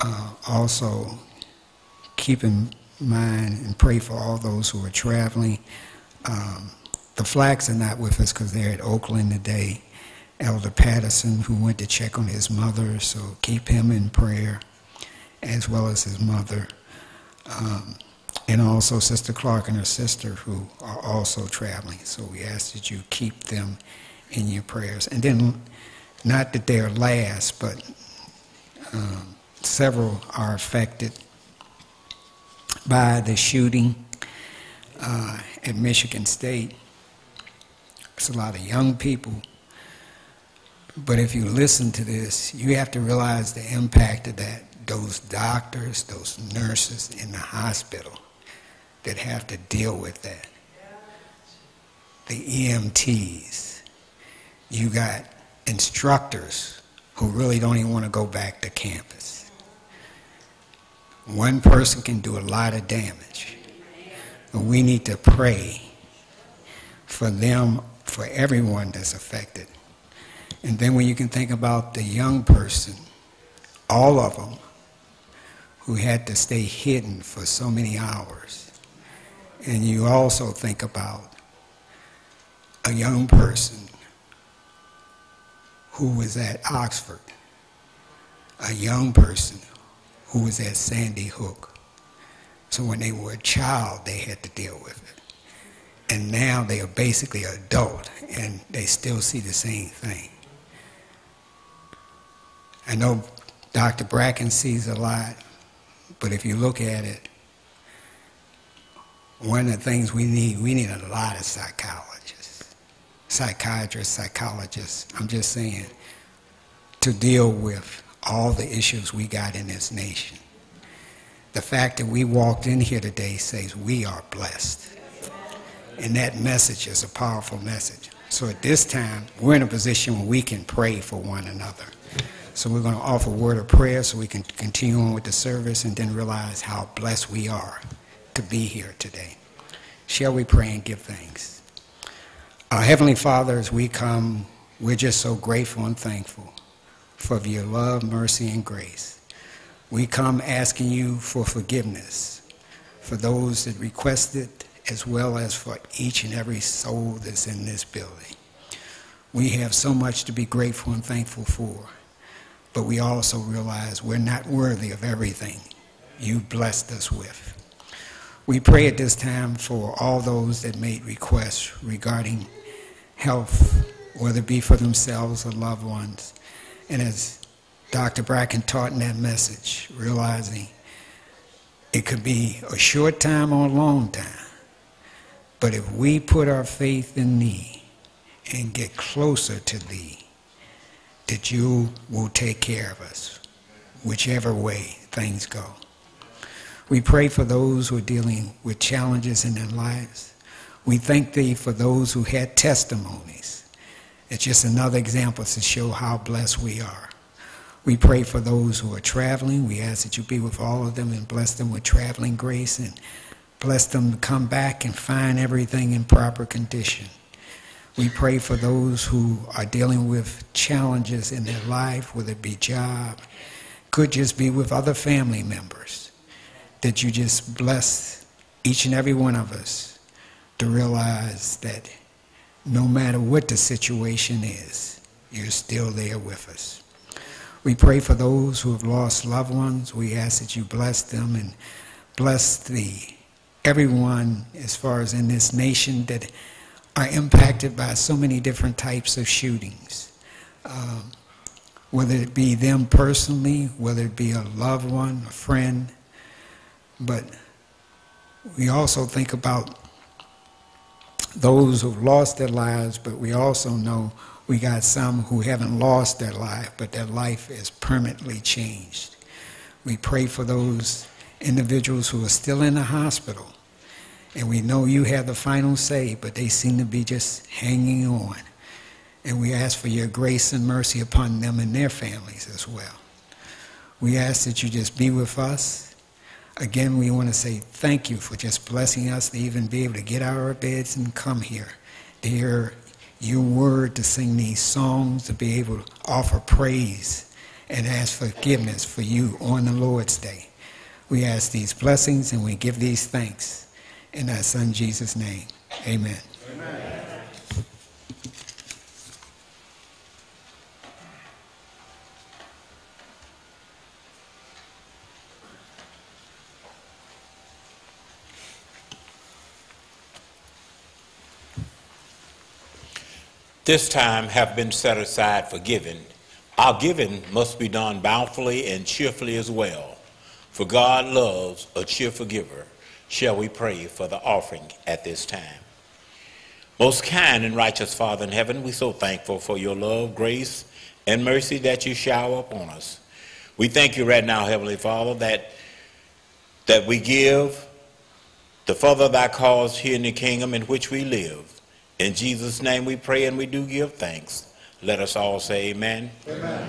[SPEAKER 9] uh, also keep in mind and pray for all those who are traveling. Um, the Flacks are not with us because they're at Oakland today. Elder Patterson, who went to check on his mother, so keep him in prayer, as well as his mother. Um, and also Sister Clark and her sister, who are also traveling. So we ask that you keep them in your prayers. And then, not that they're last, but um, several are affected by the shooting uh, at Michigan State. It's a lot of young people. But if you listen to this, you have to realize the impact of that. Those doctors, those nurses in the hospital that have to deal with that. The EMTs. You got instructors who really don't even want to go back to campus. One person can do a lot of damage. We need to pray for them, for everyone that's affected. And then when you can think about the young person, all of them, who had to stay hidden for so many hours. And you also think about a young person who was at Oxford, a young person who was at Sandy Hook. So when they were a child, they had to deal with it. And now they are basically adult and they still see the same thing. I know Dr. Bracken sees a lot, but if you look at it, one of the things we need, we need a lot of psychologists, psychiatrists, psychologists, I'm just saying, to deal with all the issues we got in this nation. The fact that we walked in here today says we are blessed. And that message is a powerful message. So at this time, we're in a position where we can pray for one another. So we're going to offer a word of prayer so we can continue on with the service and then realize how blessed we are to be here today. Shall we pray and give thanks? Our Heavenly Father, as we come, we're just so grateful and thankful for your love, mercy, and grace. We come asking you for forgiveness for those that requested, as well as for each and every soul that's in this building. We have so much to be grateful and thankful for, but we also realize we're not worthy of everything you blessed us with. We pray at this time for all those that made requests regarding health, whether it be for themselves or loved ones. And as Dr. Bracken taught in that message, realizing it could be a short time or a long time. But if we put our faith in thee and get closer to thee, that you will take care of us, whichever way things go. We pray for those who are dealing with challenges in their lives. We thank thee for those who had testimonies. It's just another example to show how blessed we are. We pray for those who are traveling. We ask that you be with all of them and bless them with traveling grace and bless them to come back and find everything in proper condition. We pray for those who are dealing with challenges in their life, whether it be job, could just be with other family members, that you just bless each and every one of us to realize that no matter what the situation is, you're still there with us. We pray for those who have lost loved ones. We ask that you bless them and bless the everyone as far as in this nation that are impacted by so many different types of shootings. Um, whether it be them personally, whether it be a loved one, a friend, but we also think about those who've lost their lives, but we also know we got some who haven't lost their life, but their life is permanently changed. We pray for those individuals who are still in the hospital. And we know you have the final say, but they seem to be just hanging on. And we ask for your grace and mercy upon them and their families as well. We ask that you just be with us. Again, we want to say thank you for just blessing us to even be able to get out of our beds and come here to hear your word, to sing these songs, to be able to offer praise and ask forgiveness for you on the Lord's day. We ask these blessings and we give these thanks in our son Jesus' name. Amen. Amen.
[SPEAKER 10] This time have been set aside for giving. Our giving must be done bountifully and cheerfully as well, for God loves a cheerful giver. Shall we pray for the offering at this time? Most kind and righteous Father in heaven, we're so thankful for your love, grace, and mercy that you shower upon us. We thank you right now, Heavenly Father, that, that we give to further thy cause here in the kingdom in which we live. In Jesus' name we pray and we do give thanks. Let us all say amen. Amen.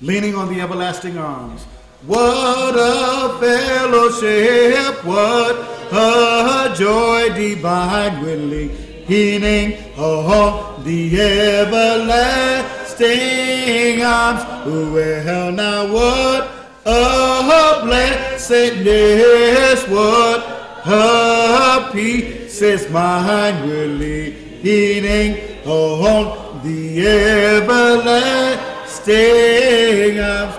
[SPEAKER 4] Leaning on the everlasting arms. What a fellowship, what a joy divine willing healing of the everlasting arms. Well, now what a blessing sadness, what a peace is mine. We're leaning on the everlasting arms.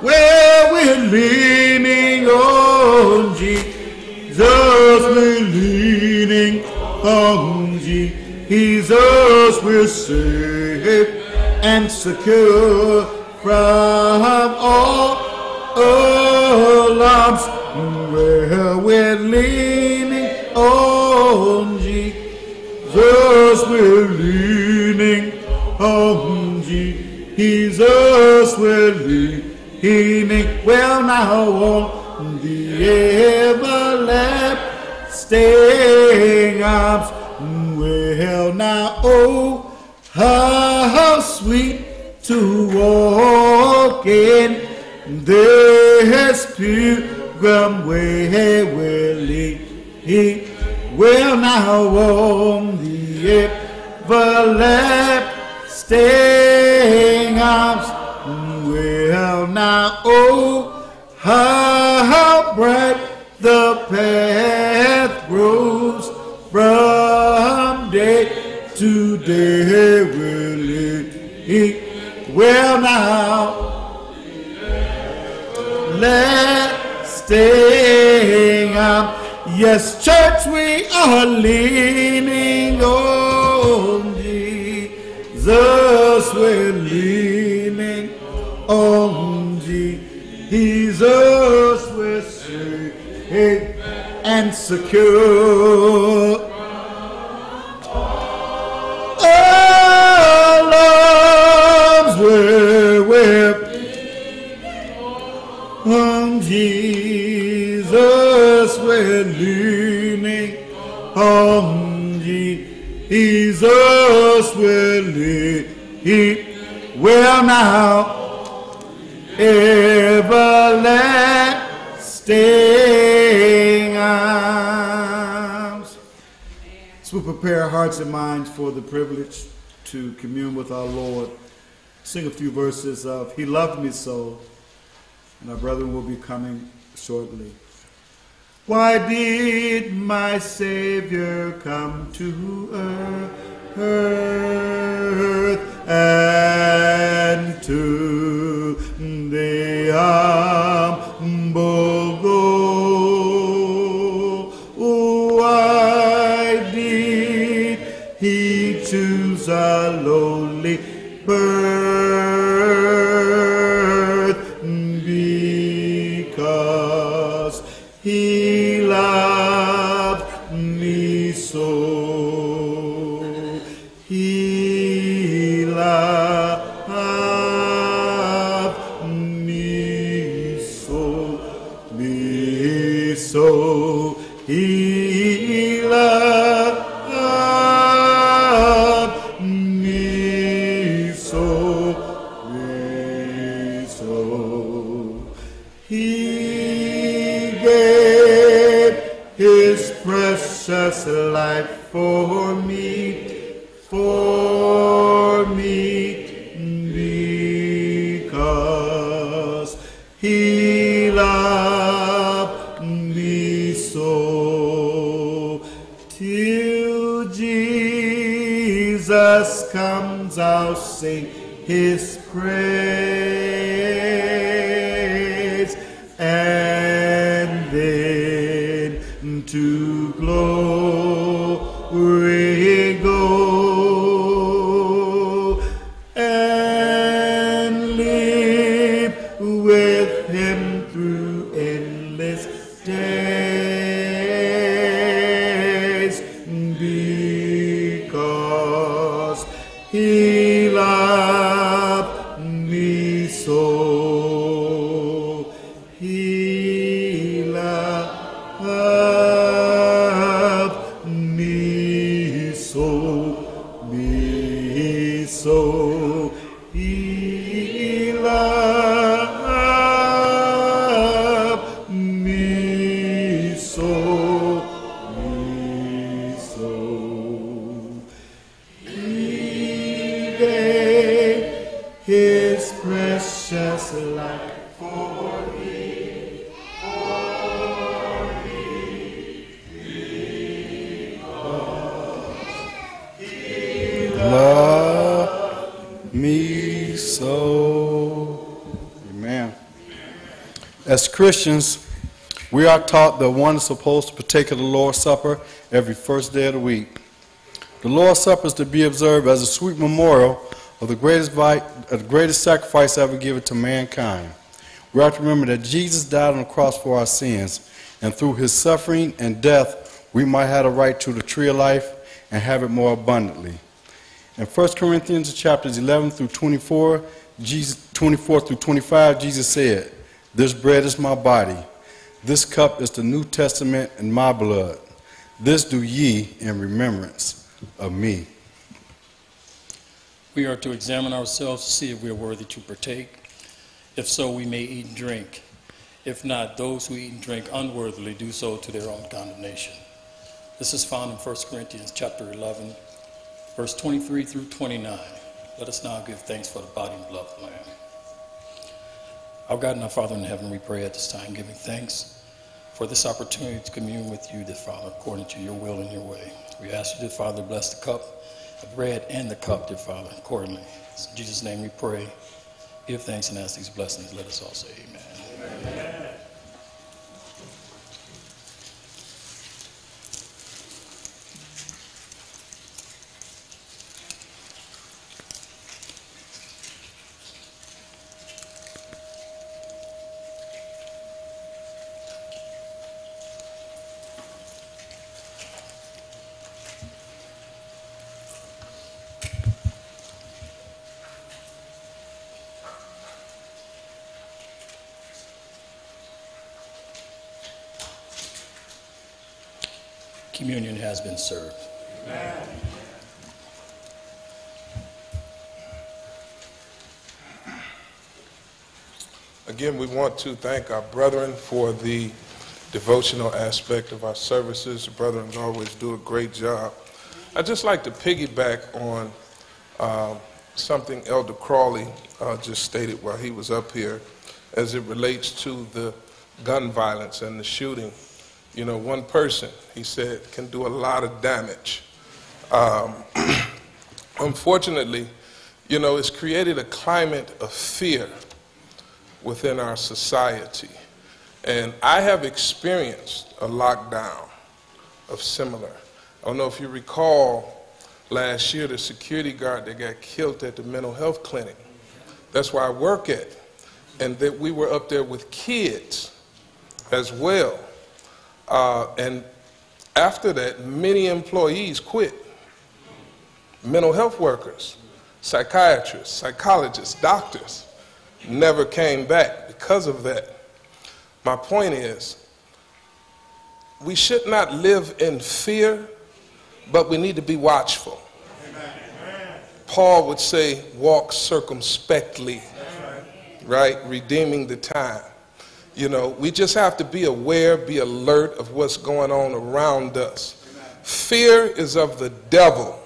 [SPEAKER 4] Well, we're leaning on Jesus. We're leaning on Jesus. We're safe and secure from all alarms. Well, we're leaning on Jesus. We're leaning on Jesus. We're leaning. Well, now on the everlasting arms. Well, now, oh, how sweet to walk in this pilgrim way will lead. Well, now on the everlasting arms. Well, now, oh, how bright the path grows to day. Will it? Well, now, let's stay up. Yes, church, we are leaning on Jesus. We're leaning on Jesus. We're safe and secure. Leaning. will now everlasting arms. So we prepare our hearts and minds for the privilege to commune with our Lord. Sing a few verses of He Loved Me So, and our brethren will be coming shortly. Why did my Savior come to earth and to the humble go? Why did he choose a lowly birth? Sing his praise
[SPEAKER 11] Christians, we are taught that one is supposed to partake of the Lord's Supper every first day of the week. The Lord's Supper is to be observed as a sweet memorial of the greatest, vi- the greatest sacrifice ever given to mankind. We have to remember that Jesus died on the cross for our sins, and through his suffering and death, we might have a right to the tree of life and have it more abundantly. In 1 Corinthians chapters 11 through 24, Jesus, 24 through 25, Jesus said, This bread is my body. This cup is the New Testament in my blood. This do ye in remembrance of me.
[SPEAKER 12] We are to examine ourselves to see if we are worthy to partake. If so, we may eat and drink. If not, those who eat and drink unworthily do so to their own condemnation. This is found in 1 Corinthians chapter 11, verse 23 through 29. Let us now give thanks for the body and blood of the Lamb. Our God and our Father in heaven, we pray at this time, giving thanks for this opportunity to commune with you, dear Father, according to your will and your way. We ask you, dear Father, bless the cup, the bread, and the cup, dear Father, accordingly. In Jesus' name we pray. Give thanks and ask these blessings. Let us all say amen. Communion has been served.
[SPEAKER 7] Again, we want to thank our brethren for the devotional aspect of our services. The brethren always do a great job. I'd just like to piggyback on um, something Elder Crawley uh, just stated while he was up here as it relates to the gun violence and the shooting. You know, one person, he said, can do a lot of damage. Um, unfortunately, you know, it's created a climate of fear within our society. And I have experienced a lockdown of similar. I don't know if you recall last year the security guard that got killed at the mental health clinic. That's where I work at. And that we were up there with kids as well. Uh, and after that, many employees quit. Mental health workers, psychiatrists, psychologists, doctors never came back because of that. My point is, we should not live in fear, but we need to be watchful. Paul would say, walk circumspectly, right? Redeeming the time. You know, we just have to be aware, be alert of what's going on around us. Fear is of the devil.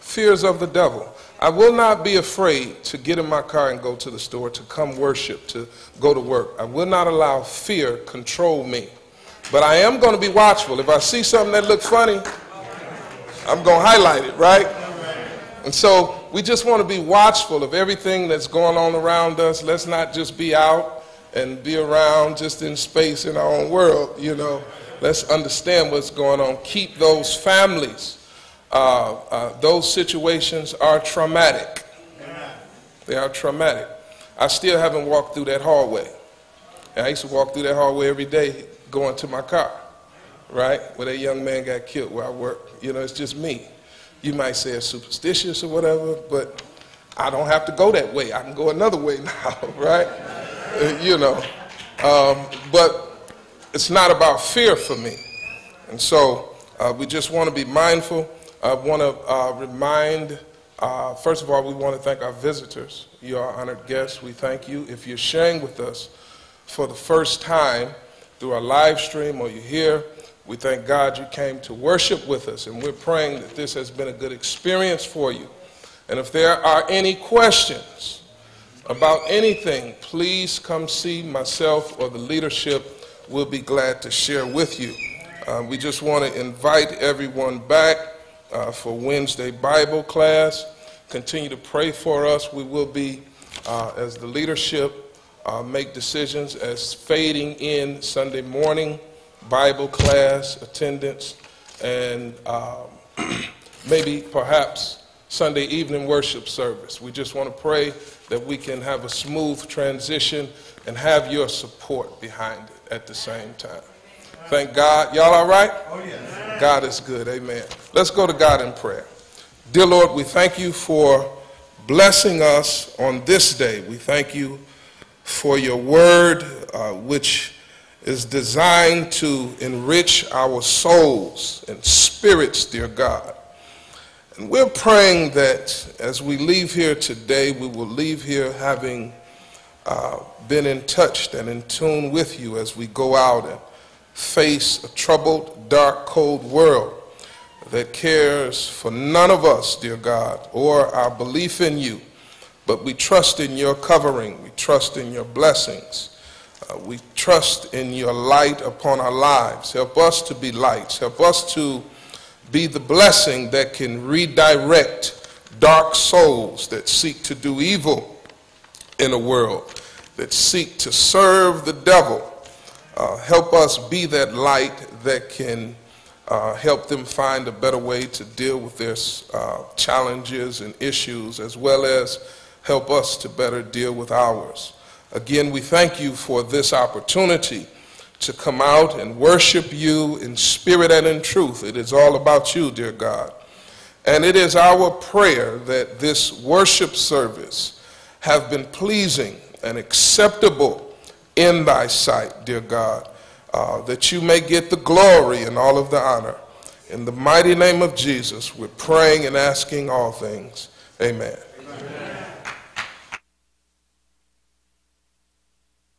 [SPEAKER 7] Fear is of the devil. I will not be afraid to get in my car and go to the store, to come worship, to go to work. I will not allow fear control me. But I am going to be watchful. If I see something that looks funny, I'm going to highlight it, right? And so we just want to be watchful of everything that's going on around us. Let's not just be out and be around just in space in our own world, you know. Let's understand what's going on. Keep those families. Uh, uh, those situations are traumatic. They are traumatic. I still haven't walked through that hallway. And I used to walk through that hallway every day going to my car, right? Where that young man got killed where I work. You know, it's just me. You might say it's superstitious or whatever, but I don't have to go that way. I can go another way now, right? Uh, you know. Um, but it's not about fear for me. And so uh, we just want to be mindful. I want to uh, remind, uh, first of all, we want to thank our visitors. You are honored guests. We thank you. If you're sharing with us for the first time through our live stream or you're here, we thank God you came to worship with us. And we're praying that this has been a good experience for you. And if there are any questions about anything, please come see myself or the leadership. We'll be glad to share with you. Uh, we just want to invite everyone back uh, for Wednesday Bible class. Continue to pray for us. We will be, uh, as the leadership uh, make decisions as fading in Sunday morning Bible class attendance and um, maybe perhaps Sunday evening worship service. We just want to pray that we can have a smooth transition and have your support behind it at the same time. Thank God. Y'all all right? Oh, yes. God is good. Amen. Let's go to God in prayer. Dear Lord, we thank you for blessing us on this day. We thank you for your word, uh, which is designed to enrich our souls and spirits, dear God. And we're praying that as we leave here today, we will leave here having uh, been in touch and in tune with you as we go out and face a troubled, dark, cold world that cares for none of us, dear God, or our belief in you. But we trust in your covering. We trust in your blessings. Uh, we trust in your light upon our lives. Help us to be lights. Help us to be the blessing that can redirect dark souls that seek to do evil in a world, that seek to serve the devil. Uh, help us be that light that can uh, help them find a better way to deal with their uh, challenges and issues, as well as help us to better deal with ours. Again, we thank you for this opportunity to come out and worship you in spirit and in truth. It is all about you, dear God. And it is our prayer that this worship service have been pleasing and acceptable in thy sight, dear God, uh, that you may get the glory and all of the honor. In the mighty name of Jesus, we're praying and asking all things. Amen. Amen.